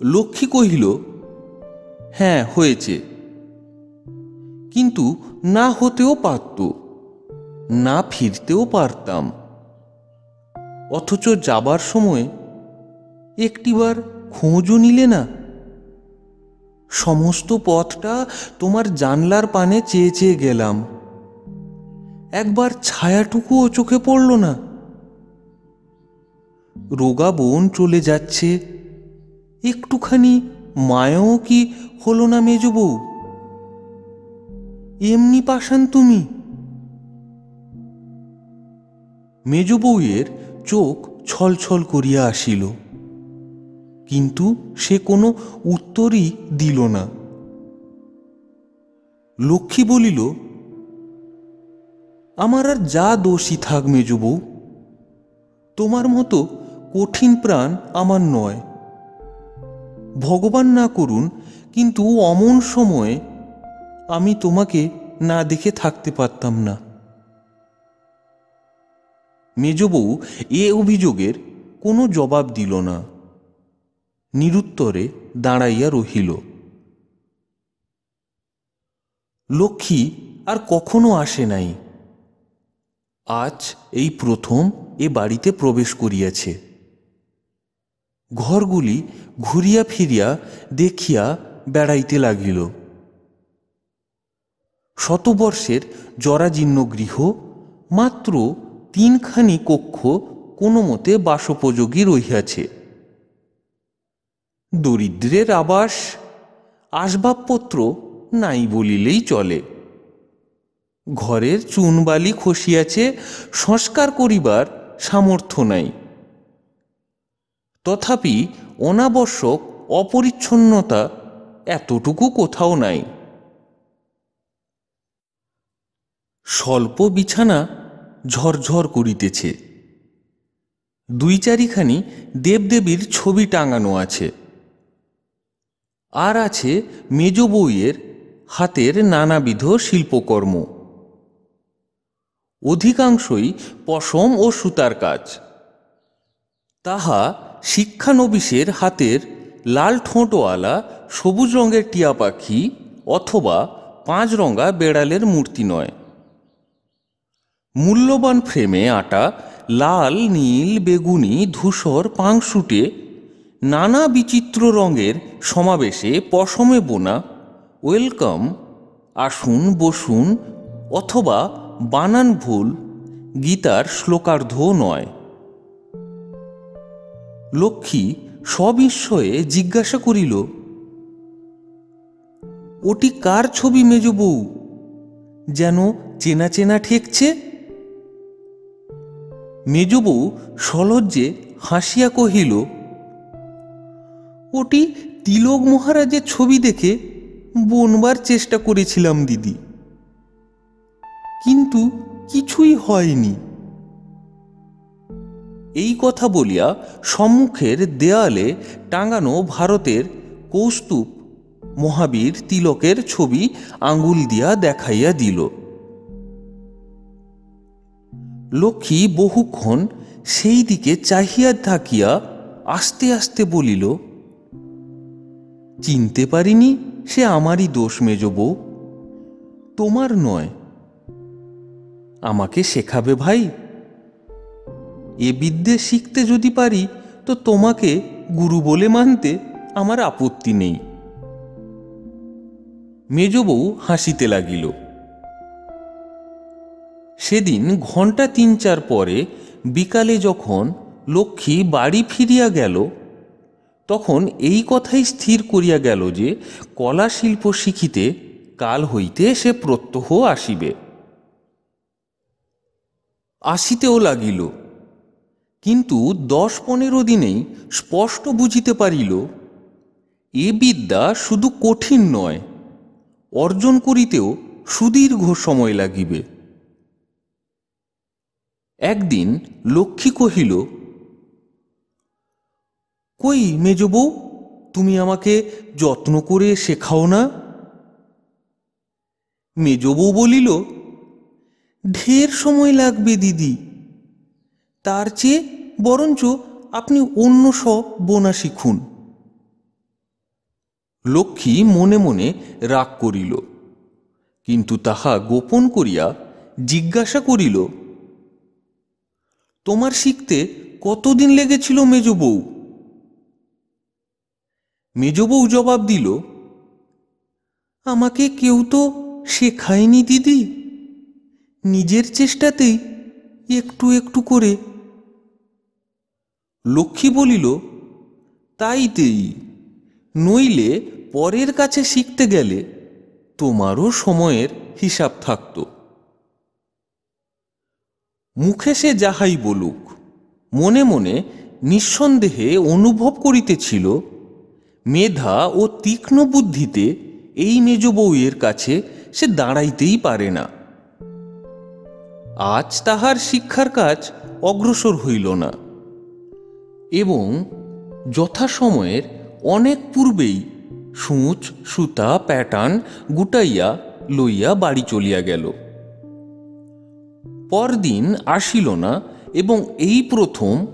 লক্ষ্মী কহিল হ্যাঁ হয়েছে। কিন্তু না হতেও পারত, না ফিরতেও পারতাম। অথচ যাবার সময় একটিবার খোঁজও নিলে না। সমস্ত পথটা তোমার জানলার পানে চেয়ে চেয়ে গেলাম। একবার ছায়াটুকুও চোখে পড়ল না। রোগা বোন চলে যাচ্ছে। একটুখানি মায়াও কি হলো না মেজ বউ? এমনি পাশান তুমি। মেজ বউয়ের চোখ ছলছল করিয়া আসিল। কিন্তু সে কোনো উত্তরই দিল না। লক্ষ্মী বলিল, আমার আর যা দোষী থাক মেজ বউ, তোমার মতো কঠিন প্রাণ আমার নয়। ভগবান না করুন, কিন্তু অমন সময়ে আমি তোমাকে না দেখে থাকতে পারতাম না। মেজবউ, এ অভিযোগের কোনো জবাব দিল না। নিরুত্তরে দাঁড়াইয়া রহিল। লক্ষ্মী আর কখনো আসে নাই। আজ এই প্রথম এ বাড়িতে প্রবেশ করিয়াছে। ঘরগুলি ঘুরিয়া ফিরিয়া দেখিয়া বেড়াইতে লাগিল। শতবর্ষের জরাজীর্ণ গৃহ, মাত্র তিনখানি কক্ষ কোনো মতে বাসোপযোগী রহিয়াছে। দরিদ্রের আবাস, আসবাবপত্র নাই বলিলেই চলে। ঘরের চুনবালি খসিয়াছে, সংস্কার করিবার সামর্থ্য নাই। তথাপি অনাবশ্যক অপরিচ্ছন্নতা এতটুকু কোথাও নাই। স্বল্প বিছানা ঝরঝর করিতেছে। দুই চারিখানি দেবদেবীর ছবি টাঙানো আছে। আর আছে মেজ বউয়ের হাতের নানাবিধ শিল্পকর্ম। অধিকাংশই পশম ও সুতার কাজ। তাহা শিক্ষানবিশের হাতের লাল ঠোঁটওয়ালা সবুজ রঙের টিয়া পাখি অথবা পাঁচ রঙা বেড়ালের মূর্তি নয়। মূল্যবান ফ্রেমে আটা, লাল, নীল, বেগুনি, ধূসর, পাংশুটে, নানা বিচিত্র রঙের সমাবেশে পশমে বোনা, ওয়েলকাম, আসুন, বসুন, অথবা বানান ভুল, গীতার শ্লোকার্ধ নয়। লক্ষ্মী সবিস্ময়ে জিজ্ঞাসা করিল, ওটি কার ছবি মেজ বউ যেন চেনা চেনা ঠেকছে? মেজবউ সলজ্জে হাসিয়া কহিল, ওটি তিলক মহারাজের ছবি দেখে বনবার চেষ্টা করেছিলাম, দিদি। কিন্তু কিছুই হয়নি। এই কথা বলিয়া সম্মুখের দেয়ালে টাঙানো ভারতের কৌস্তুভ মহাবীর তিলকের ছবি আঙ্গুল দিয়া দেখাইয়া দিল। লক্ষ্মী বহুক্ষণ সেই দিকে চাহিয়া থাকিয়া আস্তে আস্তে বলিল, চিনতে পারিনি সে আমারই দোষ, মেজ বউ। তোমার নয়। আমাকে শেখাবে ভাই। এ বিদ্যে শিখতে যদি পারি, তো তোমাকে গুরু বলে মানতে আমার আপত্তি নেই। মেজ বউ হাসিতে লাগিল। সেদিন ঘণ্টা তিন চার পরে বিকালে যখন লক্ষ্মী বাড়ি ফিরিয়া গেল, তখন এই কথাই স্থির করিয়া গেল যে কলা শিল্প শিখিতে কাল হইতে সে প্রত্যহ আসিবে। আসিতেও লাগিল, কিন্তু দশ পনেরো দিনেই স্পষ্ট বুঝিতে পারিল, এ বিদ্যা শুধু কঠিন নয়, অর্জন করিতেও সুদীর্ঘ সময় লাগিবে। একদিন লক্ষ্মী কহিল, কই মেজ বউ, তুমি আমাকে যত্ন করে শেখাও না? মেজ বউ বলিল, ঢের সময় লাগবে দিদি। তার চেয়ে বরঞ্চ আপনি অন্য সব বোনা শিখুন। লক্ষ্মী মনে মনে রাগ করিল, কিন্তু তাহা গোপন করিয়া জিজ্ঞাসা করিল তোমার শিখতে কতদিন লেগেছিল মেজ বউ? মেজ বউ জবাব দিল, আমাকে কেউ তো শেখায়নি, দিদি। নিজের চেষ্টাতেই একটু একটু করে। লক্ষ্মী বলিল তাইতেই নইলে পরের কাছে শিখতে গেলে তোমারও সময়ের হিসাব থাকত। মুখে সে যাহাই বলুক, মনে মনে নিঃসন্দেহে অনুভব করিতেছিল, মেধা ও তীক্ষ্ণ বুদ্ধিতে এই মেজ বউয়ের কাছে সে দাঁড়াইতেই পারে না। আজ তাহার শিক্ষার কাজ অগ্রসর হইল না এবং যথাসময়ের অনেক পূর্বেই সূচ, সুতা, প্যাটার্ন গুটাইয়া লইয়া বাড়ি চলিয়া গেল। পরদিন আসিল না এবং এই প্রথম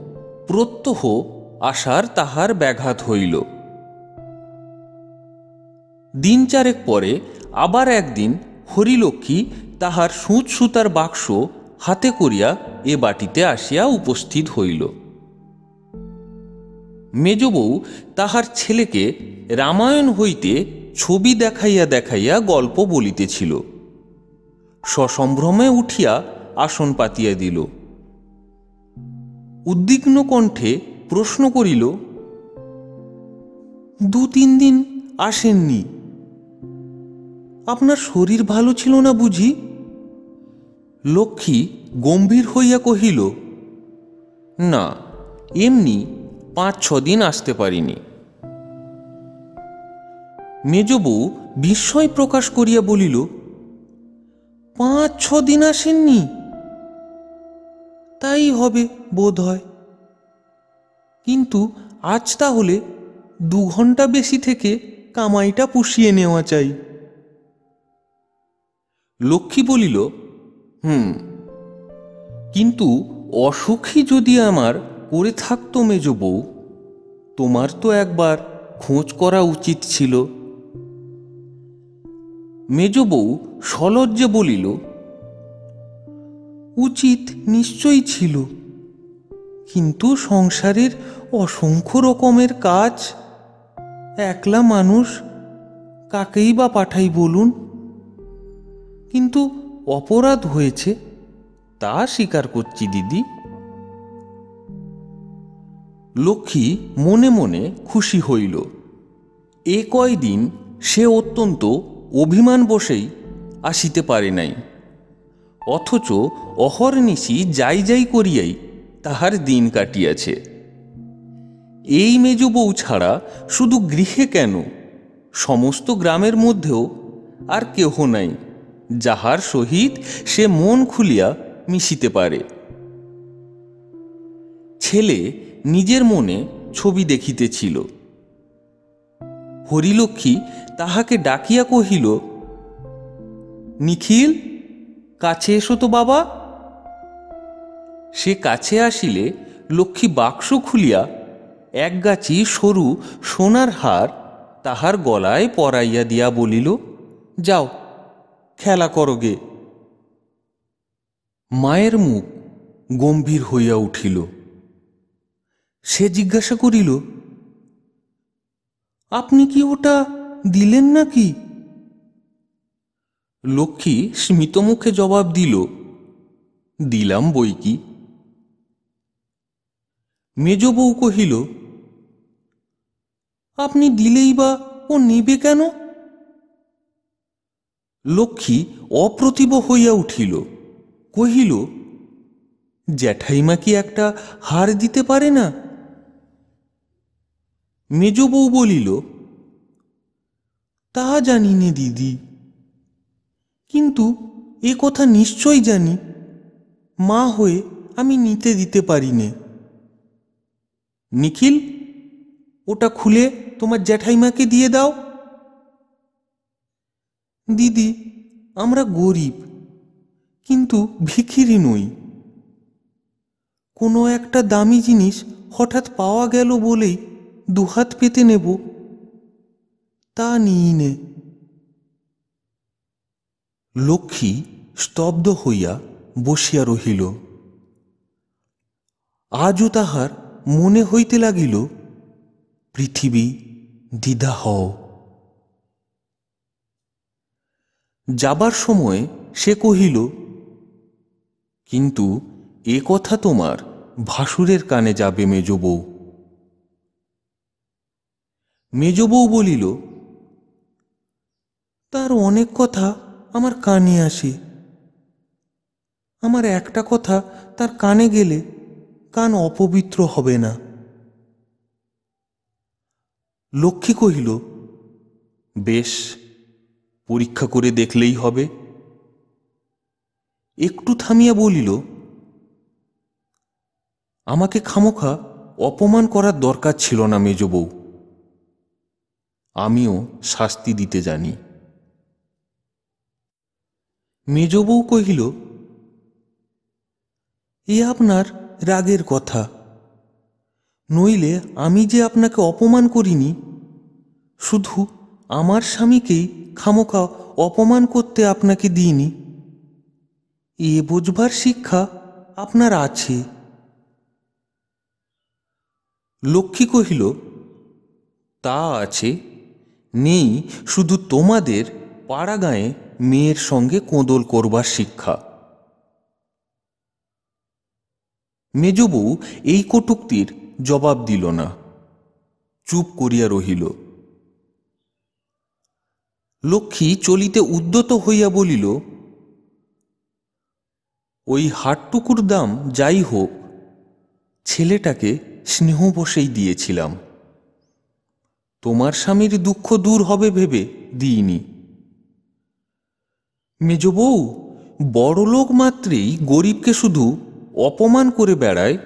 প্রত্যহ আসার তাহার ব্যাঘাত হইল। দিন চারেক পরে আবার একদিন হরিলক্ষ্মী তাহার সূচ সুতার বাক্স হাতে করিয়া এ বাটিতে আসিয়া উপস্থিত হইল। মেজবউ তাহার ছেলেকে রামায়ণ হইতে ছবি দেখাইয়া দেখাইয়া গল্প বলিতেছিল। সসম্ভ্রমে উঠিয়া আসন পাতিয়া দিল। উদ্বিগ্ন কণ্ঠে প্রশ্ন করিল, দু তিন দিন আসেননি। আপনার শরীর ভালো ছিল না বুঝি? লক্ষ্মী গম্ভীর হইয়া কহিল, না, এমনি পাঁচ ছ দিন আসতে পারিনি। মেজবউ বিস্ময় প্রকাশ করিয়া বলিল, পাঁচ ছ দিন আসেননি? তাই হবে বোধ হয়। কিন্তু আজ তাহলে দু ঘণ্টা বেশি থেকে কামাইটা পুষিয়ে নেওয়া চাই। লক্ষ্মী বলিল, হুম, কিন্তু অসুখী যদি আমার করে থাকতো মেজ বউ, তোমার তো একবার খোঁজ করা উচিত ছিল। মেজ বউ সলজ্জে বলিল উচিত নিশ্চয়ই ছিল। কিন্তু সংসারের অসংখ্য রকমের কাজ। একলা মানুষ কাকেই বা পাঠাই বলুন? কিন্তু অপরাধ হয়েছে, তা স্বীকার করছি দিদি। লক্ষ্মী মনে মনে খুশি হইল। এ কয়দিন সে অত্যন্ত অভিমান বসেই আসিতে পারে নাই। অথচ অহর্নিশি যাই যাই করিয়াই তাহার দিন কাটিয়াছে। এই মেজ বউ ছাড়া শুধু গৃহে কেন? সমস্ত গ্রামের মধ্যেও আর কেহ নাই, যাহার সহিত সে মন খুলিয়া মিশিতে পারে। ছেলে নিজের মনে ছবি দেখিতেছিল। হরিলক্ষ্মী তাহাকে ডাকিয়া কহিল, নিখিল কাছে এসো তো বাবা। সে কাছে আসিলে লক্ষ্মী বাক্স খুলিয়া এক গাছি সরু সোনার হার তাহার গলায় পরাইয়া দিয়া বলিল, যাও, খেলা করগে মায়ের মুখ গম্ভীর হইয়া উঠিল। সে জিজ্ঞাসা করিল, আপনি কি ওটা দিলেন নাকি? লক্ষ্মী স্মিত মুখে জবাব দিল, দিলাম বই কি? মেজ বউ কহিল, আপনি দিলেই বা ও নিবে কেন? লক্ষ্মী অপ্রতিভ হইয়া উঠিল, কহিল, জ্যাঠাইমা কি একটা হার দিতে পারে না? মেজ বউ বলিল, তা জানি নে দিদি। কিন্তু এ কথা নিশ্চয় জানি, মা হয়ে আমি নিতে দিতে পারি নে নিখিল, ওটা খুলে তোমার জ্যাঠাইমাকে দিয়ে দাও। দিদি, আমরা গরিব, কিন্তু ভিখিরি নই। কোনো একটা দামি জিনিস হঠাৎ পাওয়া গেল বলেই দুহাত পেতে নেব, তা নিই নে লক্ষ্মী স্তব্ধ হইয়া বসিয়া রহিল। আজও তাহার মনে হইতে লাগিল, পৃথিবী দ্বিধা হও। যাবার সময় সে কহিল, কিন্তু এ কথা তোমার ভাসুরের কানে যাবে মেজ বউ। মেজ বউ বলিল, তার অনেক কথা আমার কানে আসে। আমার একটা কথা তার কানে গেলে কান অপবিত্র হবে না। লক্ষ্মী কহিল, বেশ, পরীক্ষা করে দেখলেই হবে। একটু থামিয়া বলিল, আমাকে খামোখা অপমান করার দরকার ছিল না মেজ বউ আমিও শাস্তি দিতে জানি। মেজ বউ কহিল, এ আপনার রাগের কথা। নইলে আমি যে আপনাকে অপমান করিনি, শুধু আমার স্বামীকেই খামোকা অপমান করতে আপনাকে দিইনি। এ বুঝবার শিক্ষা আপনার আছে। লক্ষ্মী কহিল, তা আছে। নেই, শুধু তোমাদের পাড়া গাঁয়ে মেয়ের সঙ্গে কোঁদল করবার শিক্ষা। মেজবউ এই কটুক্তির জবাব দিল না। চুপ করিয়া রহিল। লক্ষ্মী চলিতে উদ্যত হইয়া বলিল, ওই হাটটুকুর দাম যাই হোক, ছেলেটাকে স্নেহ বসেই দিয়েছিলাম। তোমার স্বামীর দুঃখ দূর হবে ভেবে দিইনি। মেজ বউ, বড়লোক মাত্রেই গরিবকে শুধু অপমান করে বেড়ায়।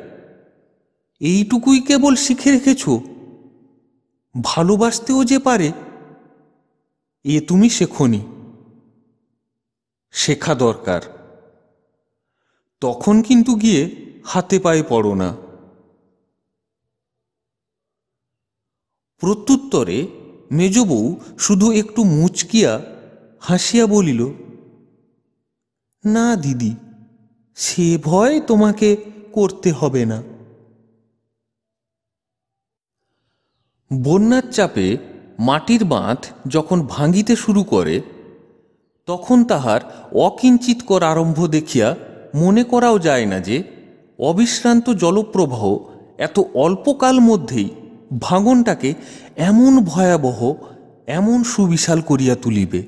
এইটুকুই কেবল শিখে রেখেছ। ভালোবাসতেও যে পারে, এ তুমি শেখনি। শেখা দরকার। তখন কিন্তু গিয়ে হাতে পায়ে পড়ো না। প্রত্যুত্তরে মেজবউ শুধু একটু মুচকিয়া হাসিয়া বলিল না, দিদি, সে ভয় তোমাকে করতে হবে না। বন্যার চাপে মাটির বাঁধ যখন ভাঙিতে শুরু করে, তখন তাহার অকিঞ্চিতকর আরম্ভ দেখিয়া মনে করাও যায় না যে, অবিশ্রান্ত জলপ্রবাহ এত অল্পকাল মধ্যেই ভাঙনটাকে এমন ভয়াবহ, এমন সুবিশাল করিয়া তুলিবে।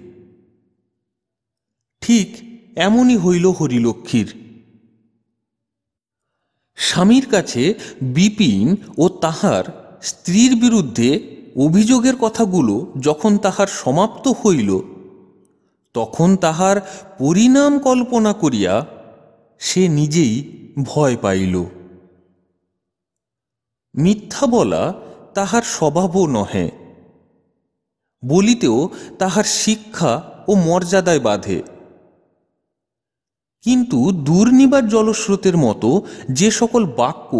ঠিক এমনই হইল হরিলক্ষ্মীর। স্বামীর কাছে বিপিন ও তাহার স্ত্রীর বিরুদ্ধে অভিযোগের কথাগুলো যখন তাহার সমাপ্ত হইল, তখন তাহার পরিণাম কল্পনা করিয়া সে নিজেই ভয় পাইল। মিথ্যা বলা তাহার স্বভাবও নহে, বলিতেও তাহার শিক্ষা ও মর্যাদায় বাধে। কিন্তু দুর্নিবার জলস্রোতের মতো যে সকল বাক্য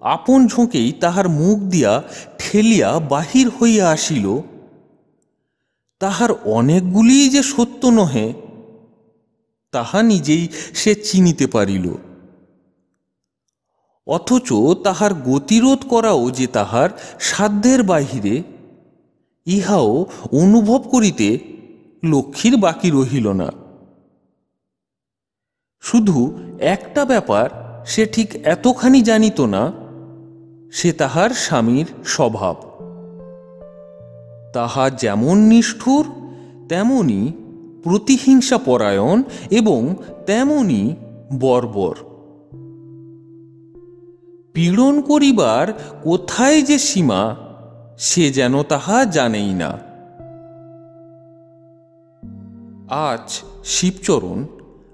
আপন ঝোঁকেই তাহার মুখ দিয়া ঠেলিয়া বাহির হইয়া আসিল, তাহার অনেকগুলিই যে সত্য নহে, তাহা নিজেই সে চিনিতে পারিল। অথচ তাহার গতিরোধ করাও যে তাহার সাধ্যের বাহিরে, ইহাও অনুভব করিতে লক্ষ্মীর বাকি রহিল না। শুধু একটা ব্যাপার সে ঠিক এতখানি জানিত না, সে তাহার স্বামীর স্বভাব। তাহা যেমন নিষ্ঠুর, তেমনি প্রতিহিংসা পরায়ণ এবং তেমনি বর্বর। পীড়ন করিবার কোথায় যে সীমা, সে যেন তাহা জানেই না। আজ শিবচরণ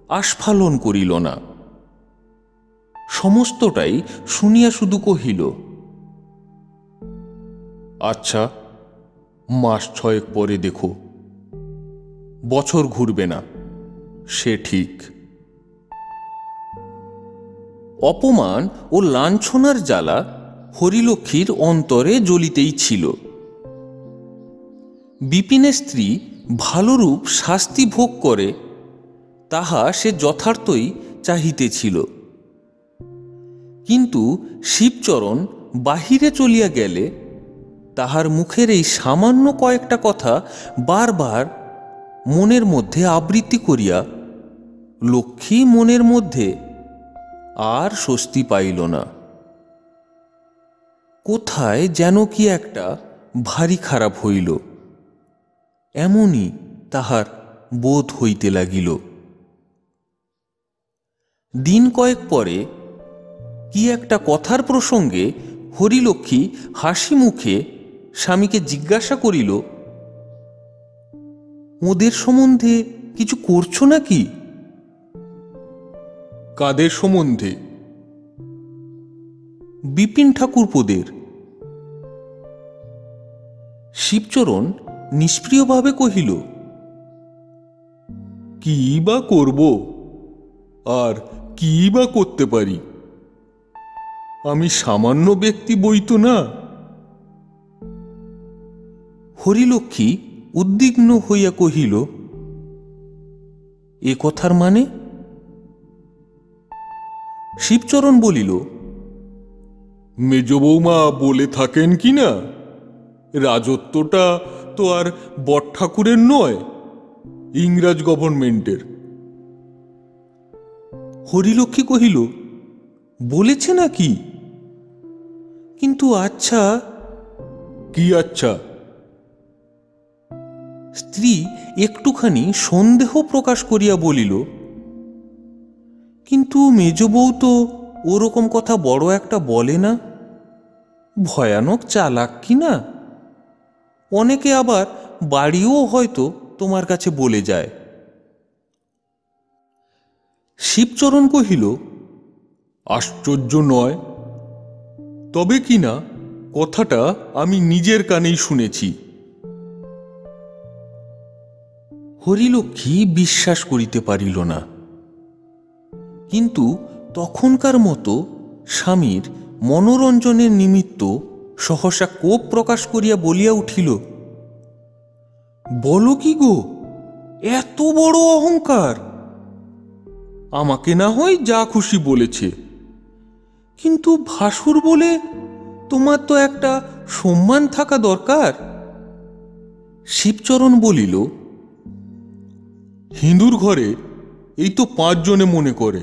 আস্ফালন করিল না। সমস্তটাই শুনিয়া শুধু কহিল আচ্ছা মাস ছয়েক পরে দেখো, বছর ঘুরবে না, সে ঠিক। অপমান ও লাঞ্ছনার জ্বালা হরিলক্ষ্মীর অন্তরে জ্বলিতেই ছিল। বিপিনের স্ত্রী ভালোরূপ শাস্তি ভোগ করে তাহা সে যথার্থই চাহিতেছিল। কিন্তু শিবচরণ বাহিরে চলিয়া গেলে তাহার মুখের এই সামান্য কয়েকটা কথা বারবার মনের মধ্যে আবৃত্তি করিয়া লক্ষ্মী মনের মধ্যে আর স্বস্তি পাইল না। কোথায় যেন কি একটা ভারী খারাপ হইল, এমনই তাহার বোধ হইতে লাগিল। দিন কয়েক পরে কি একটা কথার প্রসঙ্গে হরিলক্ষ্মী হাসি মুখে স্বামীকে জিজ্ঞাসা করিল ওদের সম্বন্ধে কিছু করছ নাকি? কাদের সম্বন্ধে? বিপিন ঠাকুর ঠাকুরপোদের। শিবচরণ নিষ্প্রিয়ভাবে কহিল কি বা করব? আর কি বা করতে পারি? আমি সামান্য ব্যক্তি বই তো না। হরিলক্ষ্মী উদ্বিগ্ন হইয়া কহিল, এ কথার মানে? শিবচরণ বলিল মেজ বৌমা বলে থাকেন কি না? রাজত্বটা তো আর বট ঠাকুরের নয়, ইংরাজ গভর্নমেন্টের হরিলক্ষ্মী কহিল বলেছে নাকি? কিন্তু আচ্ছা কি আচ্ছা? স্ত্রী একটুখানি সন্দেহ প্রকাশ করিয়া বলিল কিন্তু মেজ বউ তো ওরকম কথা বড় একটা বলে না ভয়ানক চালাক কি না? অনেকে আবার বাড়িও হয়তো তোমার কাছে বলে যায়। শিবচরণ কহিল, আশ্চর্য নয়। তবে কি না, কথাটা আমি নিজের কানেই শুনেছি। হরিলক্ষ্মী বিশ্বাস করিতে পারিল না। কিন্তু তখনকার মতো স্বামীর মনোরঞ্জনের নিমিত্ত সহসা কোপ প্রকাশ করিয়া বলিয়া উঠিল, বলো কি গো, এত বড় অহংকার! আমাকে না হয় যা খুশি বলেছে। কিন্তু ভাসুর বলে তোমার তো একটা সম্মান থাকা দরকার। শিবচরণ বলিল, হিন্দুর ঘরে এই তো পাঁচজনে মনে করে।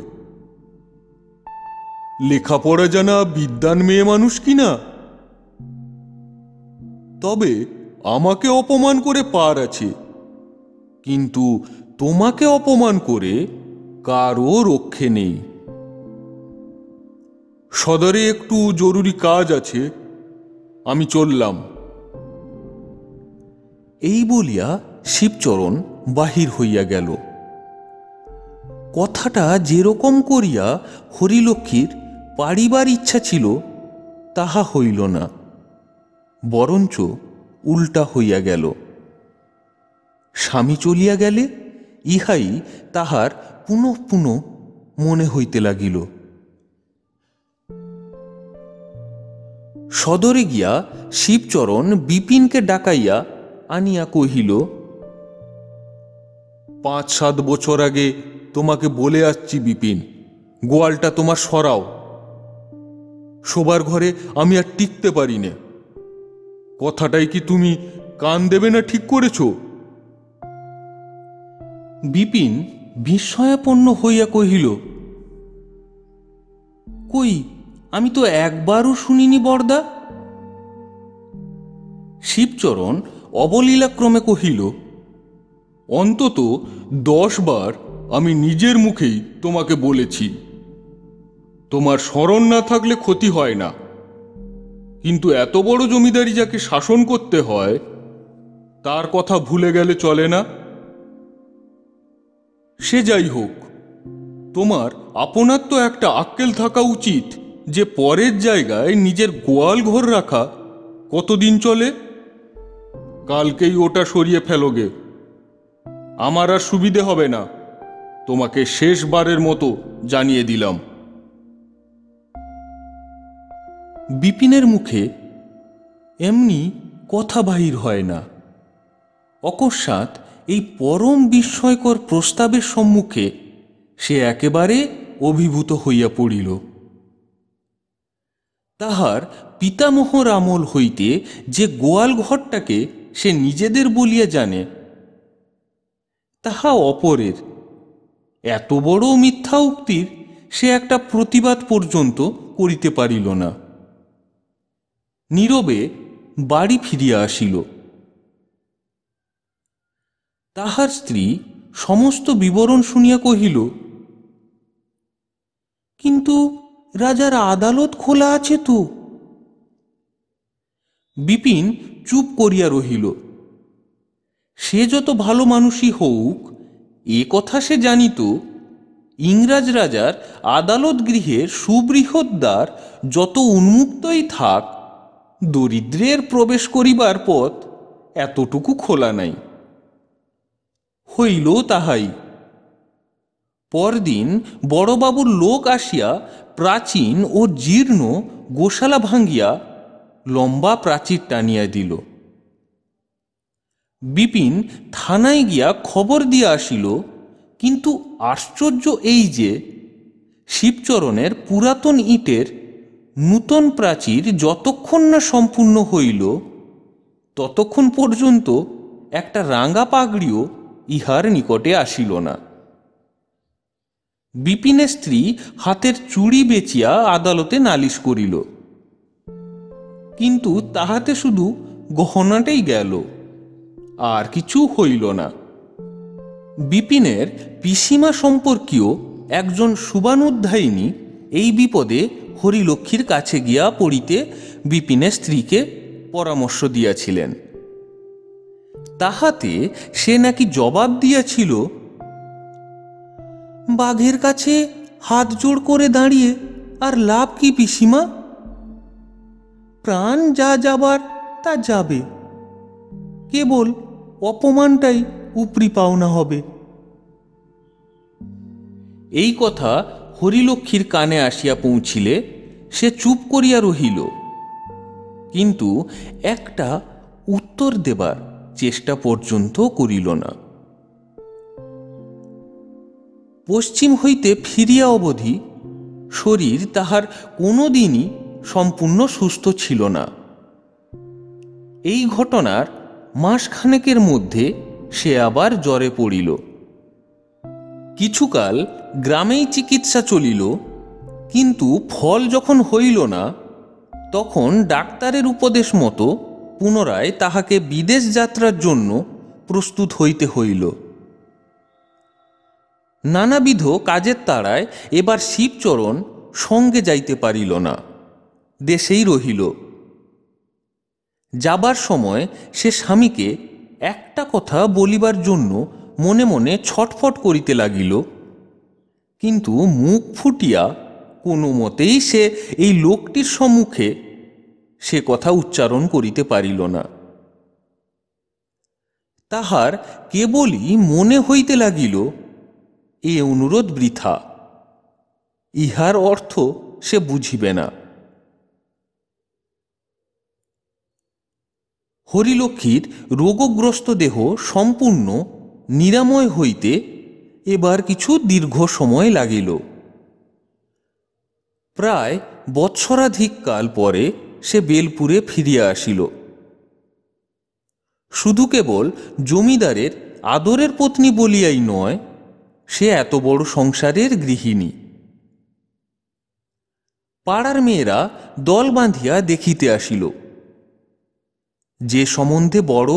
লেখাপড়া জানা বিদ্যান মেয়ে মানুষ কিনা তবে আমাকে অপমান করে পার আছে। কিন্তু তোমাকে অপমান করে কারও রক্ষে নেই। সদরে একটু জরুরি কাজ আছে, আমি চললাম। এই বলিয়া শিবচরণ বাহির হইয়া গেল। কথাটা যেরকম করিয়া হরিলক্ষ্মীর পারিবার ইচ্ছা ছিল, তাহা হইল না। বরঞ্চ উল্টা হইয়া গেল। স্বামী চলিয়া গেলে, ইহাই তাহার পুনঃ পুনঃ মনে হইতে লাগিল। সদরে গিয়া শিবচরণ বিপিনকে ডাকাইয়া আনিয়া কহিল, পাঁচ সাত বছর আগে তোমাকে বলে আসছি বিপিন, গোয়ালটা তোমার সরাও। শোবার ঘরে আমি আর টিকতে পারি না। কথাটাই কি তুমি কান দেবে না ঠিক করেছ? বিপিন বিস্ময়াপন্ন হইয়া কহিল, কই, আমি তো একবারও শুনিনি বরদা? শিবচরণ অবলীলাক্রমে কহিল, অন্তত দশ বার আমি নিজের মুখেই তোমাকে বলেছি। তোমার স্মরণ না থাকলে ক্ষতি হয় না। কিন্তু এত বড় জমিদারি যাকে শাসন করতে হয়, তার কথা ভুলে গেলে চলে না? সে যাই হোক, তোমার আপনার তো একটা আক্কেল থাকা উচিত যে পরের জায়গায় নিজের গোয়াল ঘর রাখা কতদিন চলে? কালকেই ওটা সরিয়ে ফেলোগে আমার আর সুবিধে হবে না। তোমাকে শেষবারের মতো জানিয়ে দিলাম। বিপিনের মুখে এমনি কথা বাহির হয় না। অকস্মাৎ এই পরম বিস্ময়কর প্রস্তাবের সম্মুখে সে একেবারে অভিভূত হইয়া পড়িল। তাহার পিতামহর আমল হইতে যে গোয়াল ঘরটাকে সে নিজেদের বলিয়া জানে, তাহা অপরের। এত বড় মিথ্যা উক্তির সে একটা প্রতিবাদ পর্যন্ত করিতে পারিল না। নীরবে বাড়ি ফিরিয়া আসিল। তাহার স্ত্রী সমস্ত বিবরণ শুনিয়া কহিল, কিন্তু রাজার আদালত খোলা আছে তো? বিপিন চুপ করিয়া রহিল, সে যত ভালো মানুষই হোক এ কথা সে জানিত, ইংরাজ রাজার আদালত গৃহের সুবৃহৎ দ্বার যত উন্মুক্তই থাক, দরিদ্রের প্রবেশ করিবার পথ এতটুকু খোলা নাই। হইল তাহাই। পরদিন বড়বাবুর লোক আসিয়া প্রাচীন ও জীর্ণ গোশালা ভাঙ্গিয়া লম্বা প্রাচীর টানিয়া দিল। বিপিন থানায় গিয়া খবর দিয়া আসিল, কিন্তু আশ্চর্য এই যে, শিবচরণের পুরাতন ইটের নূতন প্রাচীর যতক্ষণ না সম্পূর্ণ হইল, ততক্ষণ পর্যন্ত একটা রাঙা পাগড়িও ইহার নিকটে আসিল না। বিপিনের স্ত্রী হাতের চুড়ি বেচিয়া আদালতে নালিশ করিল। কিন্তু তাহাতে শুধু গহনাটাই গেল, আর কিছু হইল না। বিপিনের পিসিমা সম্পর্কীয় একজন শুভানুধ্যায়িনী এই বিপদে হরিলক্ষ্মীর কাছে গিয়া পড়িতে বিপিনের স্ত্রীকে পরামর্শ দিয়াছিলেন। তাহাতে সে নাকি জবাব দিয়াছিল, বাঘের কাছে হাত জোড় করে দাঁড়িয়ে আর লাভ কি পিসিমা? প্রাণ যা যাবার তা যাবে। কেবল অপমানটাই উপরি পাওনা হবে এই কথা হরিলক্ষ্মীর কানে আসিয়া পৌঁছিলে, সে চুপ করিয়া রহিল। কিন্তু একটা উত্তর দেবার চেষ্টা পর্যন্ত করিল না। পশ্চিম হইতে ফিরিয়া অবধি শরীর তাহার কোনো দিনই সম্পূর্ণ সুস্থ ছিল না। এই ঘটনার মাসখানেকের মধ্যে সে আবার জ্বরে পড়িল। কিছুকাল গ্রামেই চিকিৎসা চলিল, কিন্তু ফল যখন হইল না, তখন ডাক্তারের উপদেশ মতো পুনরায় তাহাকে বিদেশ যাত্রার জন্য প্রস্তুত হইতে হইল। নানাবিধ কাজের তাড়ায় এবার শিবচরণ সঙ্গে যাইতে পারিল না। দেশেই রহিল। যাবার সময় সে স্বামীকে একটা কথা বলিবার জন্য মনে মনে ছটফট করিতে লাগিল। কিন্তু মুখ ফুটিয়া কোনো মতেই সে এই লোকটির সম্মুখে সে কথা উচ্চারণ করিতে পারিল না। তাহার কেবলই মনে হইতে লাগিল, এ অনুরোধ বৃথা, ইহার অর্থ সে বুঝিবে না। হরিলক্ষ্মীর রোগগ্রস্ত দেহ সম্পূর্ণ নিরাময় হইতে এবার কিছু দীর্ঘ সময় লাগিল। প্রায় বৎসরাধিক কাল পরে সে বেলপুরে ফিরিয়া আসিল। শুধু কেবল জমিদারের আদরের পত্নী বলিয়াই নয়, সে এত বড় সংসারের গৃহিণী। পাড়ার মেয়েরা দল বাঁধিয়া দেখিতে আসিল। যে সম্বন্ধে বড়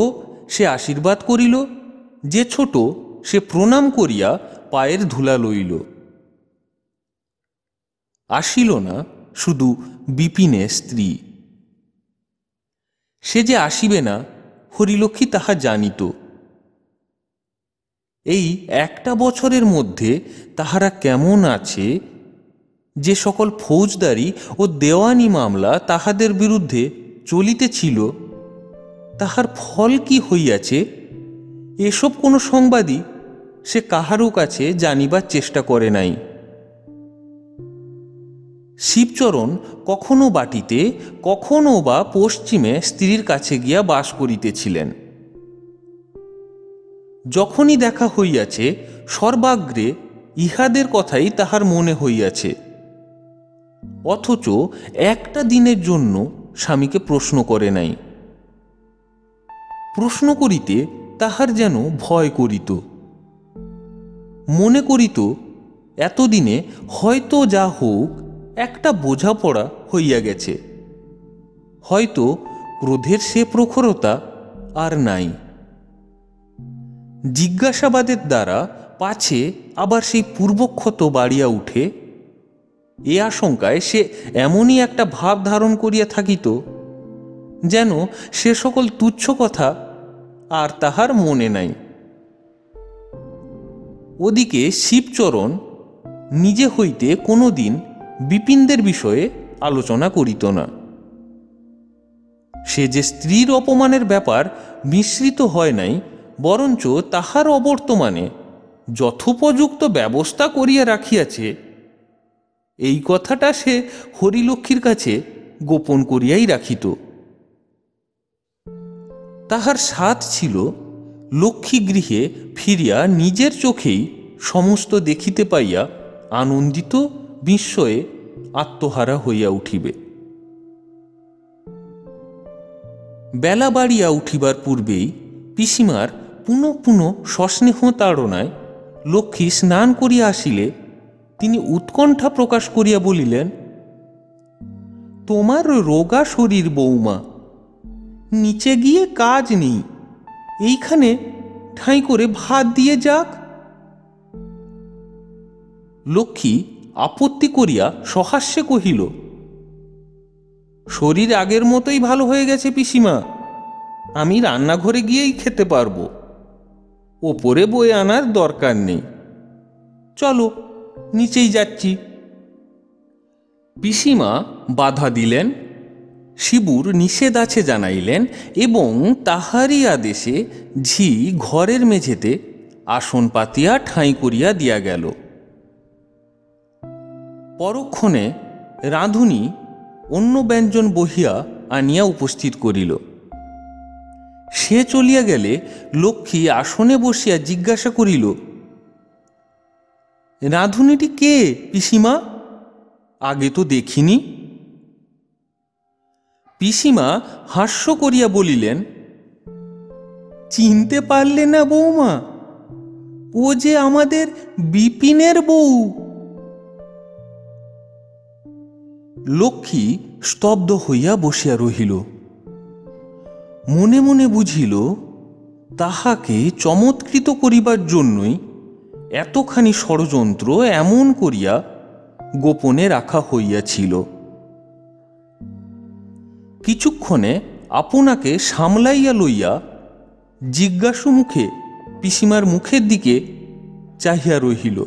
সে আশীর্বাদ করিল, যে ছোট সে প্রণাম করিয়া পায়ের ধুলা লইল। আসিল না শুধু বিপিনের স্ত্রী। সে যে আসিবে না, হরিলক্ষ্মী তাহা জানিত। এই একটা বছরের মধ্যে তাহারা কেমন আছে? যে সকল ফৌজদারি ও দেওয়ানি মামলা তাহাদের বিরুদ্ধে চলিতেছিল, তাহার ফল কি হইয়াছে? এসব কোনো সংবাদই সে কাহারও কাছে জানিবার চেষ্টা করে নাই। শিবচরণ কখনো বাটিতে, কখনো বা পশ্চিমে স্ত্রীর কাছে গিয়া বাস করিতেছিলেন। যখনই দেখা হইয়াছে, সর্বাগ্রে ইহাদের কথাই তাহার মনে হইয়াছে। অথচ একটা দিনের জন্য স্বামীকে প্রশ্ন করে নাই। প্রশ্ন করিতে তাহার যেন ভয় করিত। মনে করিত, এতদিনে হয়তো যা হোক একটা বোঝাপড়া হইয়া গেছে। হয়তো ক্রোধের সে প্রখরতা আর নাই। জিজ্ঞাসাবাদের দ্বারা পাছে আবার সেই পূর্বক্ষত বাড়িয়া উঠে, এ আশঙ্কায় সে এমনই একটা ভাব ধারণ করিয়া থাকিত, যেন সে সকল তুচ্ছ কথা আর তাহার মনে নাই। ওদিকে শিবচরণ নিজে হইতে কোনো দিন বিপিনদের বিষয়ে আলোচনা করিত না। সে যে স্ত্রীর অপমানের ব্যাপার মিশ্রিত হয় নাই, বরঞ্চ তাহার অবর্তমানে যথোপযুক্ত ব্যবস্থা করিয়া রাখিয়াছে। এই কথাটা সে হরিলক্ষ্মীর কাছে গোপন করিয়াই রাখিত। তাহার সাথ ছিল, লক্ষ্মী গৃহে ফিরিয়া নিজের চোখেই সমস্ত দেখিতে পাইয়া আনন্দিত বিস্ময়ে আত্মহারা হইয়া উঠিবে। বেলা বাড়িয়া উঠিবার পূর্বেই পিসিমার পুনঃ পুনঃ সস্নেহ তাড়নায় লক্ষ্মী স্নান করিয়া আসিলে তিনি উৎকণ্ঠা প্রকাশ করিয়া বলিলেন, তোমার রোগা শরীর বৌমা নিচে গিয়ে কাজ নেই, এইখানে ঠাঁই করে ভাত দিয়ে যাক। লক্ষ্মী আপত্তি করিয়া সহাস্যে কহিল, শরীর আগের মতোই ভালো হয়ে গেছে পিসিমা, আমি রান্নাঘরে গিয়েই খেতে পারব। ওপরে বয়ে আনার দরকার নেই। চলো, নিচেই যাচ্ছি। পিসিমা বাধা দিলেন, শিবুর নিষেধ আছে জানাইলেন এবং তাহারই আদেশে ঝি ঘরের মেঝেতে আসন পাতিয়া ঠাঁই করিয়া দিয়া গেল। পরক্ষণে রাঁধুনি অন্য ব্যঞ্জন বহিয়া আনিয়া উপস্থিত করিল। সে চলিয়া গেলে লক্ষ্মী আসনে বসিয়া জিজ্ঞাসা করিল, রাঁধুনিটি কে পিসিমা? আগে তো দেখিনি। পিসিমা হাস্য করিয়া বলিলেন, চিনতে পারলে না বৌমা, ও যে আমাদের বিপিনের বউ। লক্ষ্মী স্তব্ধ হইয়া বসিয়া রহিল। মনে মনে বুঝিল, তাহাকে চমৎকৃত করিবার জন্যই এতখানি ষড়যন্ত্র এমন করিয়া গোপনে রাখা হইয়াছিল। কিছুক্ষণে আপনাকে সামলাইয়া লইয়া জিজ্ঞাসু মুখে পিসিমার মুখের দিকে চাহিয়া রহিল।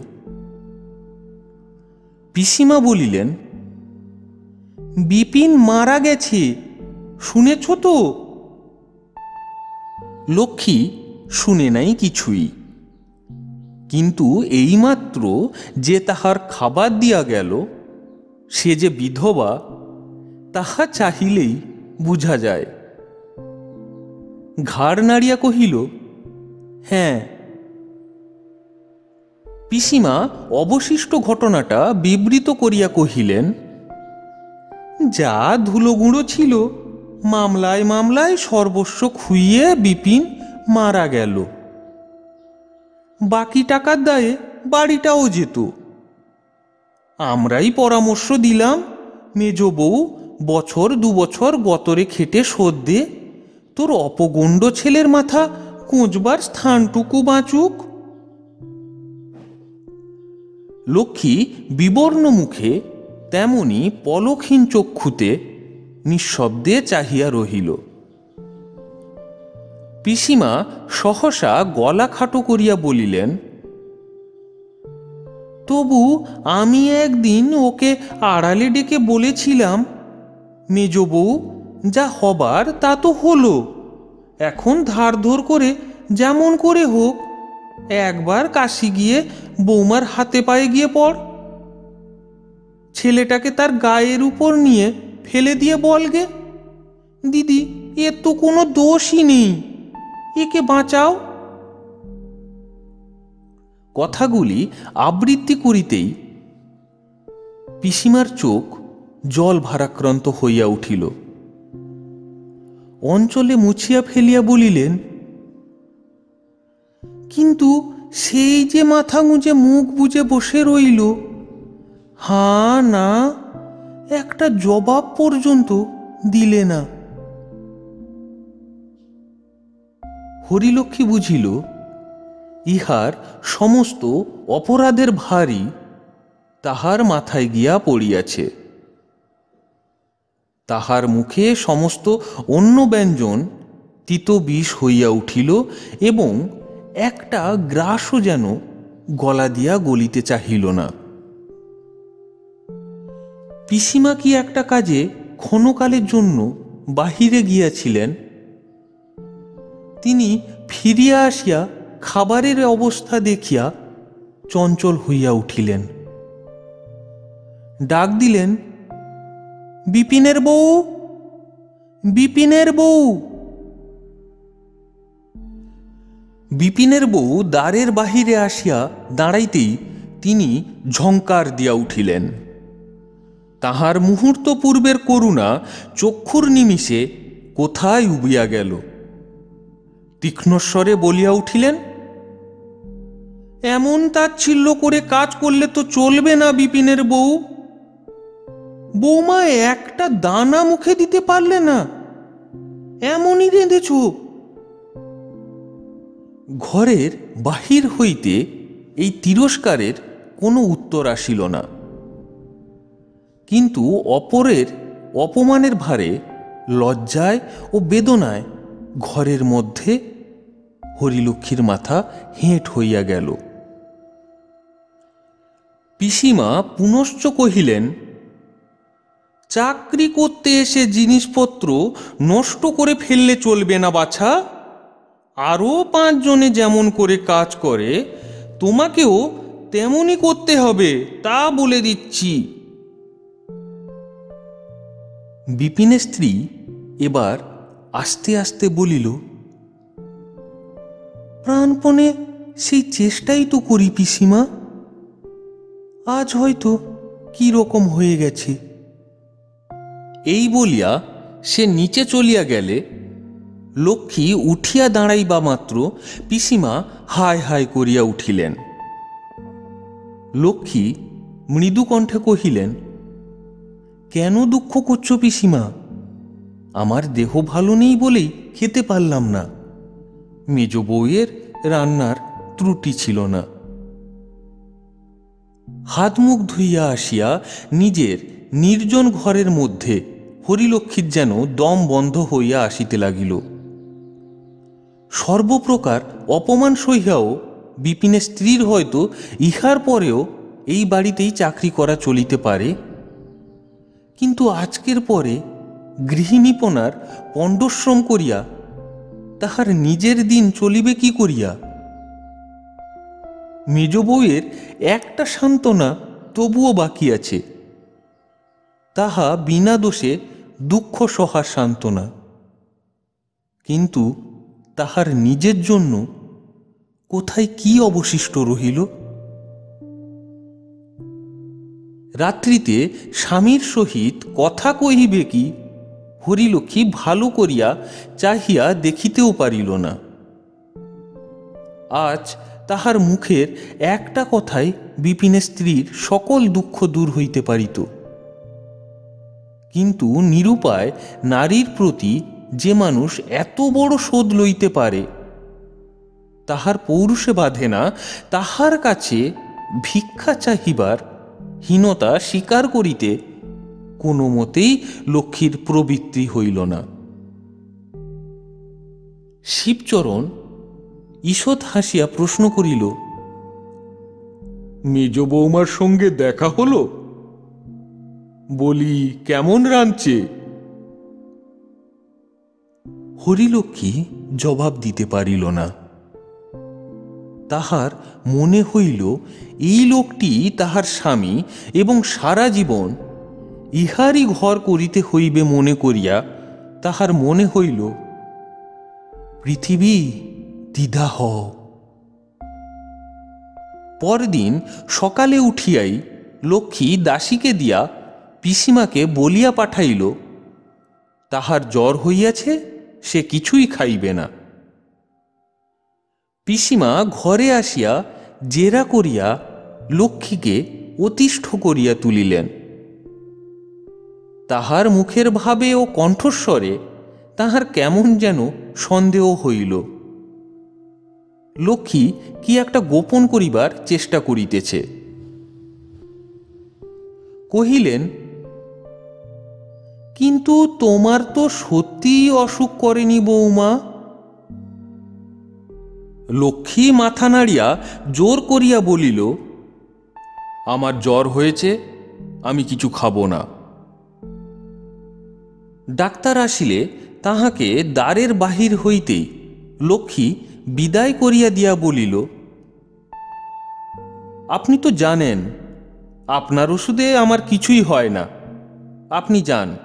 পিসিমা বলিলেন বিপিন মারা গেছে। শুনেছ তো? লক্ষ্মী শুনে নাই কিছুই। কিন্তু এইমাত্র যে তাহার খাবার দিয়া গেল, সে যে বিধবা, তাহা চাহিলেই বুঝা যায়। ঘাড় নাড়িয়া কহিল হ্যাঁ। পিসিমা অবশিষ্ট ঘটনাটা বিবৃত করিয়া কহিলেন যা ধুলোগুঁড়ো ছিল। মামলায় মামলায় সর্বস্ব খুইয়ে বিপিন মারা গেল। বাকি টাকার দায়ে বাড়িটাও যেত। আমরাই পরামর্শ দিলাম, মেজ বউ বছর দু বছর গতরে খেটে শোধ দে। তোর অপগণ্ড ছেলের মাথা কোঁচবার স্থানটুকু বাঁচুক। লক্ষ্মী বিবর্ণ মুখে তেমনি পলকহীন চক্ষুতে নিঃশব্দে চাহিয়া রহিল। পিসিমা সহসা গলা খাটো করিয়া বলিলেন, তবু আমি একদিন ওকে আড়ালে ডেকে বলেছিলাম মেজ বউ যা হবার তা তো হলো। এখন ধার ধর করে যেমন করে হোক, একবার কাশি গিয়ে বৌমার হাতে পায়ে গিয়ে পড়। ছেলেটাকে তার গায়ের উপর নিয়ে ফেলে দিয়ে বলগে দিদি এর তো কোনো দোষই নেই। একে বাঁচাও। কথাগুলি আবৃত্তি করিতেই পিসিমার চোখ জল ভারাক্রান্ত হইয়া উঠিল। অঞ্চলে মুছিয়া ফেলিয়া বলিলেন, কিন্তু সেই যে মাথা গুঁজে মুখ বুঝে বসে রইল হা না, একটা জবাব পর্যন্ত দিলে না। হরিলক্ষ্মী বুঝিল, ইহার সমস্ত অপরাধের ভারী তাহার মাথায় গিয়া পড়িয়াছে। তাহার মুখে সমস্ত অন্য ব্যঞ্জন তিত বিষ হইয়া উঠিল এবং একটা গ্রাসও যেন গলা দিয়া গলিতে চাহিল না। পিসিমা কি একটা কাজে ক্ষণকালের জন্য বাহিরে গিয়াছিলেন? তিনি ফিরিয়া আসিয়া খাবারের অবস্থা দেখিয়া চঞ্চল হইয়া উঠিলেন। ডাক দিলেন, বিপিনের বউ বিপিনের বউ। বিপিনের বউ দ্বারের বাহিরে আসিয়া দাঁড়াইতেই তিনি ঝঙ্কার দিয়া উঠিলেন। তাহার মুহূর্ত পূর্বের করুণা চক্ষুর নিমিষে কোথায় উবিয়া গেল? তীক্ষ্ণস্বরে বলিয়া উঠিলেন, এমন তাচ্ছিল্য করে কাজ করলে তো চলবে না বিপিনের বউ। বৌমা একটা দানা মুখে দিতে পারলে না, এমনই রেঁধেছ। ঘরের বাহির হইতে এই তিরস্কারের কোনো উত্তর আসিল না। কিন্তু অপরের অপমানের ভারে লজ্জায় ও বেদনায় ঘরের মধ্যে হরিলক্ষ্মীর মাথা হেঁট হইয়া গেল। পিসিমা পুনশ্চ কহিলেন, চাকরি করতে এসে জিনিসপত্র নষ্ট করে ফেললে চলবে না বাছা। আরও পাঁচজনে যেমন করে কাজ করে, তোমাকেও তেমনই করতে হবে, তা বলে দিচ্ছি। বিপিনের স্ত্রী এবার আস্তে আস্তে বলিল, প্রাণপণে সেই চেষ্টাই তো করি পিসিমা। আজ হয়তো কি রকম হয়ে গেছে। এই বলিয়া সে নিচে চলিয়া গেলে লক্ষ্মী উঠিয়া দাঁড়াইবা মাত্র পিসিমা হায় হায় করিয়া উঠিলেন। লক্ষ্মী মৃদু কণ্ঠে কহিলেন কেন দুঃখ করছ পিসিমা? আমার দেহ ভালো নেই বলেই খেতে পারলাম না। মেজ বউয়ের রান্নার ত্রুটি ছিল না। হাত মুখ ধুইয়া আসিয়া নিজের নির্জন ঘরের মধ্যে হরিলক্ষ্মীর যেন দম বন্ধ হইয়া আসিতে লাগিল। সর্বপ্রকার অপমান সহিয়াও বিপিনের স্ত্রীর হয়তো ইহার পরেও এই বাড়িতেই চাকরি করা চলিতে পারে কিন্তু আজকের পরে গৃহিণীপনার পণ্ডশ্রম করিয়া তাহার নিজের দিন চলিবে কি করিয়া? মেজ বউয়ের একটা সান্ত্বনা তবুও বাকি আছে। তাহা বিনা দোষে দুঃখ সহার সান্ত্বনা। কিন্তু তাহার নিজের জন্য কোথায় কি অবশিষ্ট রহিল? রাত্রিতে স্বামীর সহিত কথা কহিবে কি? হরিলক্ষ্মী ভালো করিয়া চাহিয়া দেখিতেও পারিল না। আজ তাহার মুখের একটা কথায় বিপিনের স্ত্রীর সকল দুঃখ দূর হইতে পারিত। কিন্তু নিরুপায় নারীর প্রতি যে মানুষ এত বড় শোধ লইতে পারে, তাহার পৌরুষে বাঁধে না, তাহার কাছে ভিক্ষা চাহিবার হীনতা স্বীকার করিতে কোনো মতেই লক্ষ্মীর প্রবৃত্তি হইল না। শিবচরণ ঈষৎ হাসিয়া প্রশ্ন করিল মেজ বৌমার সঙ্গে দেখা হলো? বলি কেমন রাঁধছে? হরিলক্ষ্মী জবাব দিতে পারিল না। তাহার মনে হইল, এই লোকটি তাহার স্বামী এবং সারা জীবন ইহারই ঘর করিতে হইবে মনে করিয়া তাহার মনে হইল, পৃথিবী, দ্বিধা হ পরদিন সকালে উঠিয়াই লক্ষ্মী দাসীকে দিয়া পিসিমাকে বলিয়া পাঠাইল, তাহার জ্বর হইয়াছে, সে কিছুই খাইবে না। পিসিমা ঘরে আসিয়া জেরা করিয়া লক্ষ্মীকে অতিষ্ঠ করিয়া তুলিলেন। তাহার মুখের ভাবে ও কণ্ঠস্বরে তাহার কেমন যেন সন্দেহ হইল। লক্ষ্মী কি একটা গোপন করিবার চেষ্টা করিতেছে। কহিলেন, কিন্তু তোমার তো সত্যিই অসুখ করেনি বৌমা লক্ষ্মী মাথা নাড়িয়া জোর করিয়া বলিল, আমার জ্বর হয়েছে, আমি কিছু খাব না। ডাক্তার আসিলে তাহাকে দ্বারের বাহির হইতেই লক্ষ্মী বিদায় করিয়া দিয়া বলিল, আপনি তো জানেন, আপনার ওষুধে আমার কিছুই হয় না। আপনি যান।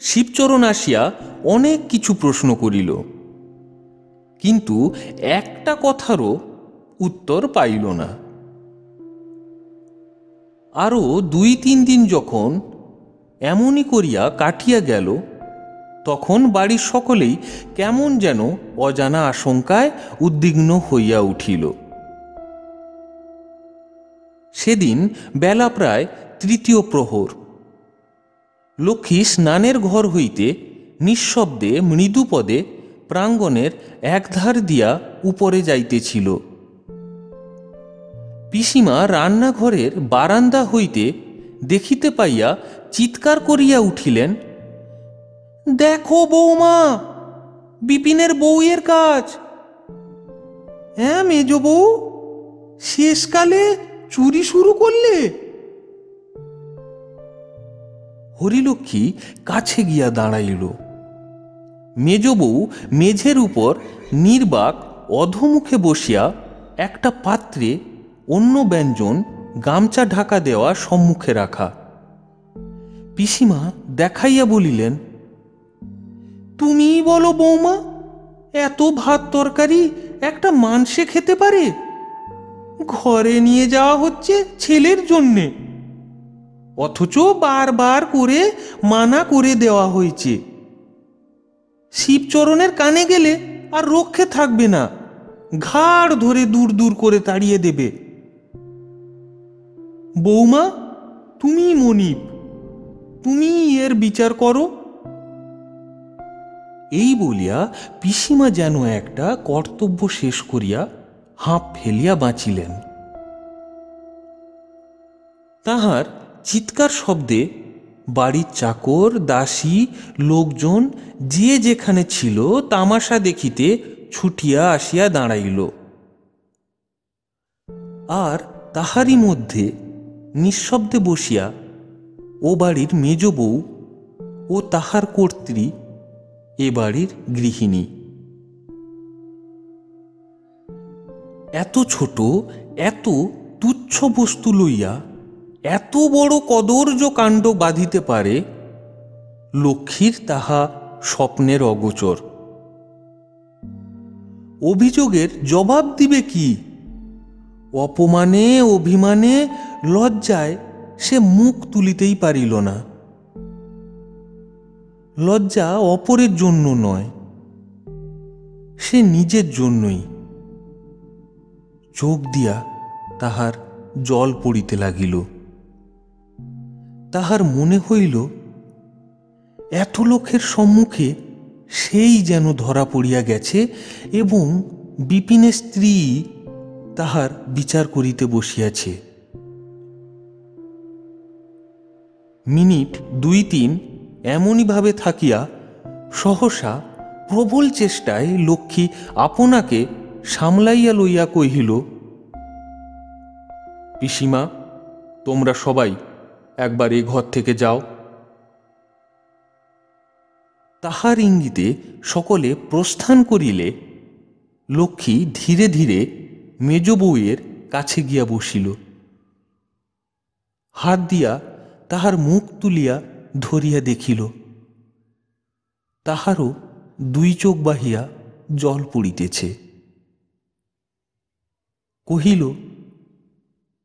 শিবচরণ আসিয়া অনেক কিছু প্রশ্ন করিল। কিন্তু একটা কথারও উত্তর পাইল না। আরও দুই তিন দিন যখন এমনই করিয়া কাটিয়া গেল, তখন বাড়ির সকলেই কেমন যেন অজানা আশঙ্কায় উদ্বিগ্ন হইয়া উঠিল। সেদিন বেলা প্রায় তৃতীয় প্রহর। লক্ষ্মী স্নানের ঘর হইতে নিঃশব্দে মৃদুপদে প্রাঙ্গণের একধার দিয়া উপরে যাইতেছিল। পিসিমা রান্নাঘরের বারান্দা হইতে দেখিতে পাইয়া চিৎকার করিয়া উঠিলেন, দেখো বৌমা, বিপিনের বউয়ের কাজ। হ্যাঁ মেজ বউ, শেষকালে চুরি শুরু করলে? হরিলক্ষ্মী কাছে গিয়া দাঁড়াইল। মেজ বউ মেঝের উপর নির্বাক অধমুখে বসিয়া একটা পাত্রে অন্য ব্যঞ্জন গামছা ঢাকা দেওয়া সম্মুখে রাখা। পিসিমা দেখাইয়া বলিলেন তুমিই বলো বৌমা, এত ভাত তরকারি একটা মানসে খেতে পারে? ঘরে নিয়ে যাওয়া হচ্ছে ছেলের জন্যে। অথচ বারবার করে মানা করে দেওয়া হয়েছে। শিবচরণের কানে গেলে আর রক্ষে থাকবে না। ঘাড় ধরে দূর দূর করে তাড়িয়ে দেবে। বৌমা তুমি মনিব তুমি এর বিচার করো। এই বলিয়া পিসিমা যেন একটা কর্তব্য শেষ করিয়া হাঁপ ফেলিয়া বাঁচিলেন। তাহার চিৎকার শব্দে বাড়ির চাকর, দাসী, লোকজন যে যেখানে ছিল তামাশা দেখিতে ছুটিয়া আসিয়া দাঁড়াইল। আর তাহারই মধ্যে নিঃশব্দে বসিয়া ও বাড়ির মেজ বউ ও তাহার কর্ত্রী এ বাড়ির গৃহিণী। এত ছোট, এত তুচ্ছ বস্তু লইয়া এত বড় কদর্য কাণ্ড বাঁধিতে পারে, লক্ষ্মীর তাহা স্বপ্নের অগোচর। অভিযোগের জবাব দিবে কি? অপমানে, অভিমানে, লজ্জায় সে মুখ তুলিতেই পারিল না। লজ্জা অপরের জন্য নয়, সে নিজের জন্যই। চোখ দিয়া তাহার জল পড়িতে লাগিল। তাহার মনে হইল, এত লোকের সম্মুখে সেই যেন ধরা পড়িয়া গেছে এবং বিপিনের স্ত্রী তাহার বিচার করিতে বসিয়াছে। মিনিট দুই তিন এমনইভাবে থাকিয়া সহসা প্রবল চেষ্টায় লক্ষ্মী আপনাকে সামলাইয়া লইয়া কহিল, পিসিমা, তোমরা সবাই একবার এ ঘর থেকে যাও। তাহার ইঙ্গিতে সকলে প্রস্থান করিলে লক্ষ্মী ধীরে ধীরে মেজ বউয়ের কাছে গিয়া বসিল। হাত দিয়া তাহার মুখ তুলিয়া ধরিয়া দেখিল। তাহারও দুই চোখ বাহিয়া জল পড়িতেছে। কহিল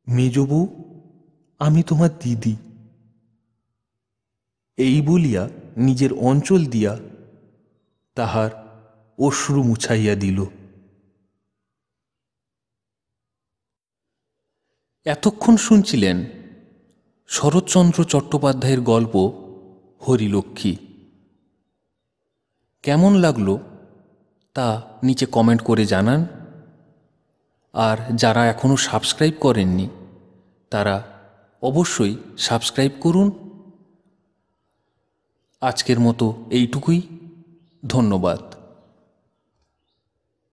মেজবউ আমি তোমার দিদি। এই বলিয়া নিজের অঞ্চল দিয়া তাহার অশ্রু মুছাইয়া দিল। এতক্ষণ শুনছিলেন শরৎচন্দ্র চট্টোপাধ্যায়ের গল্প হরিলক্ষ্মী। কেমন লাগল তা নিচে কমেন্ট করে জানান। আর যারা এখনও সাবস্ক্রাইব করেননি, তারা অবশ্যই সাবস্ক্রাইব করুন। আজকের মতো এইটুকুই। ধন্যবাদ।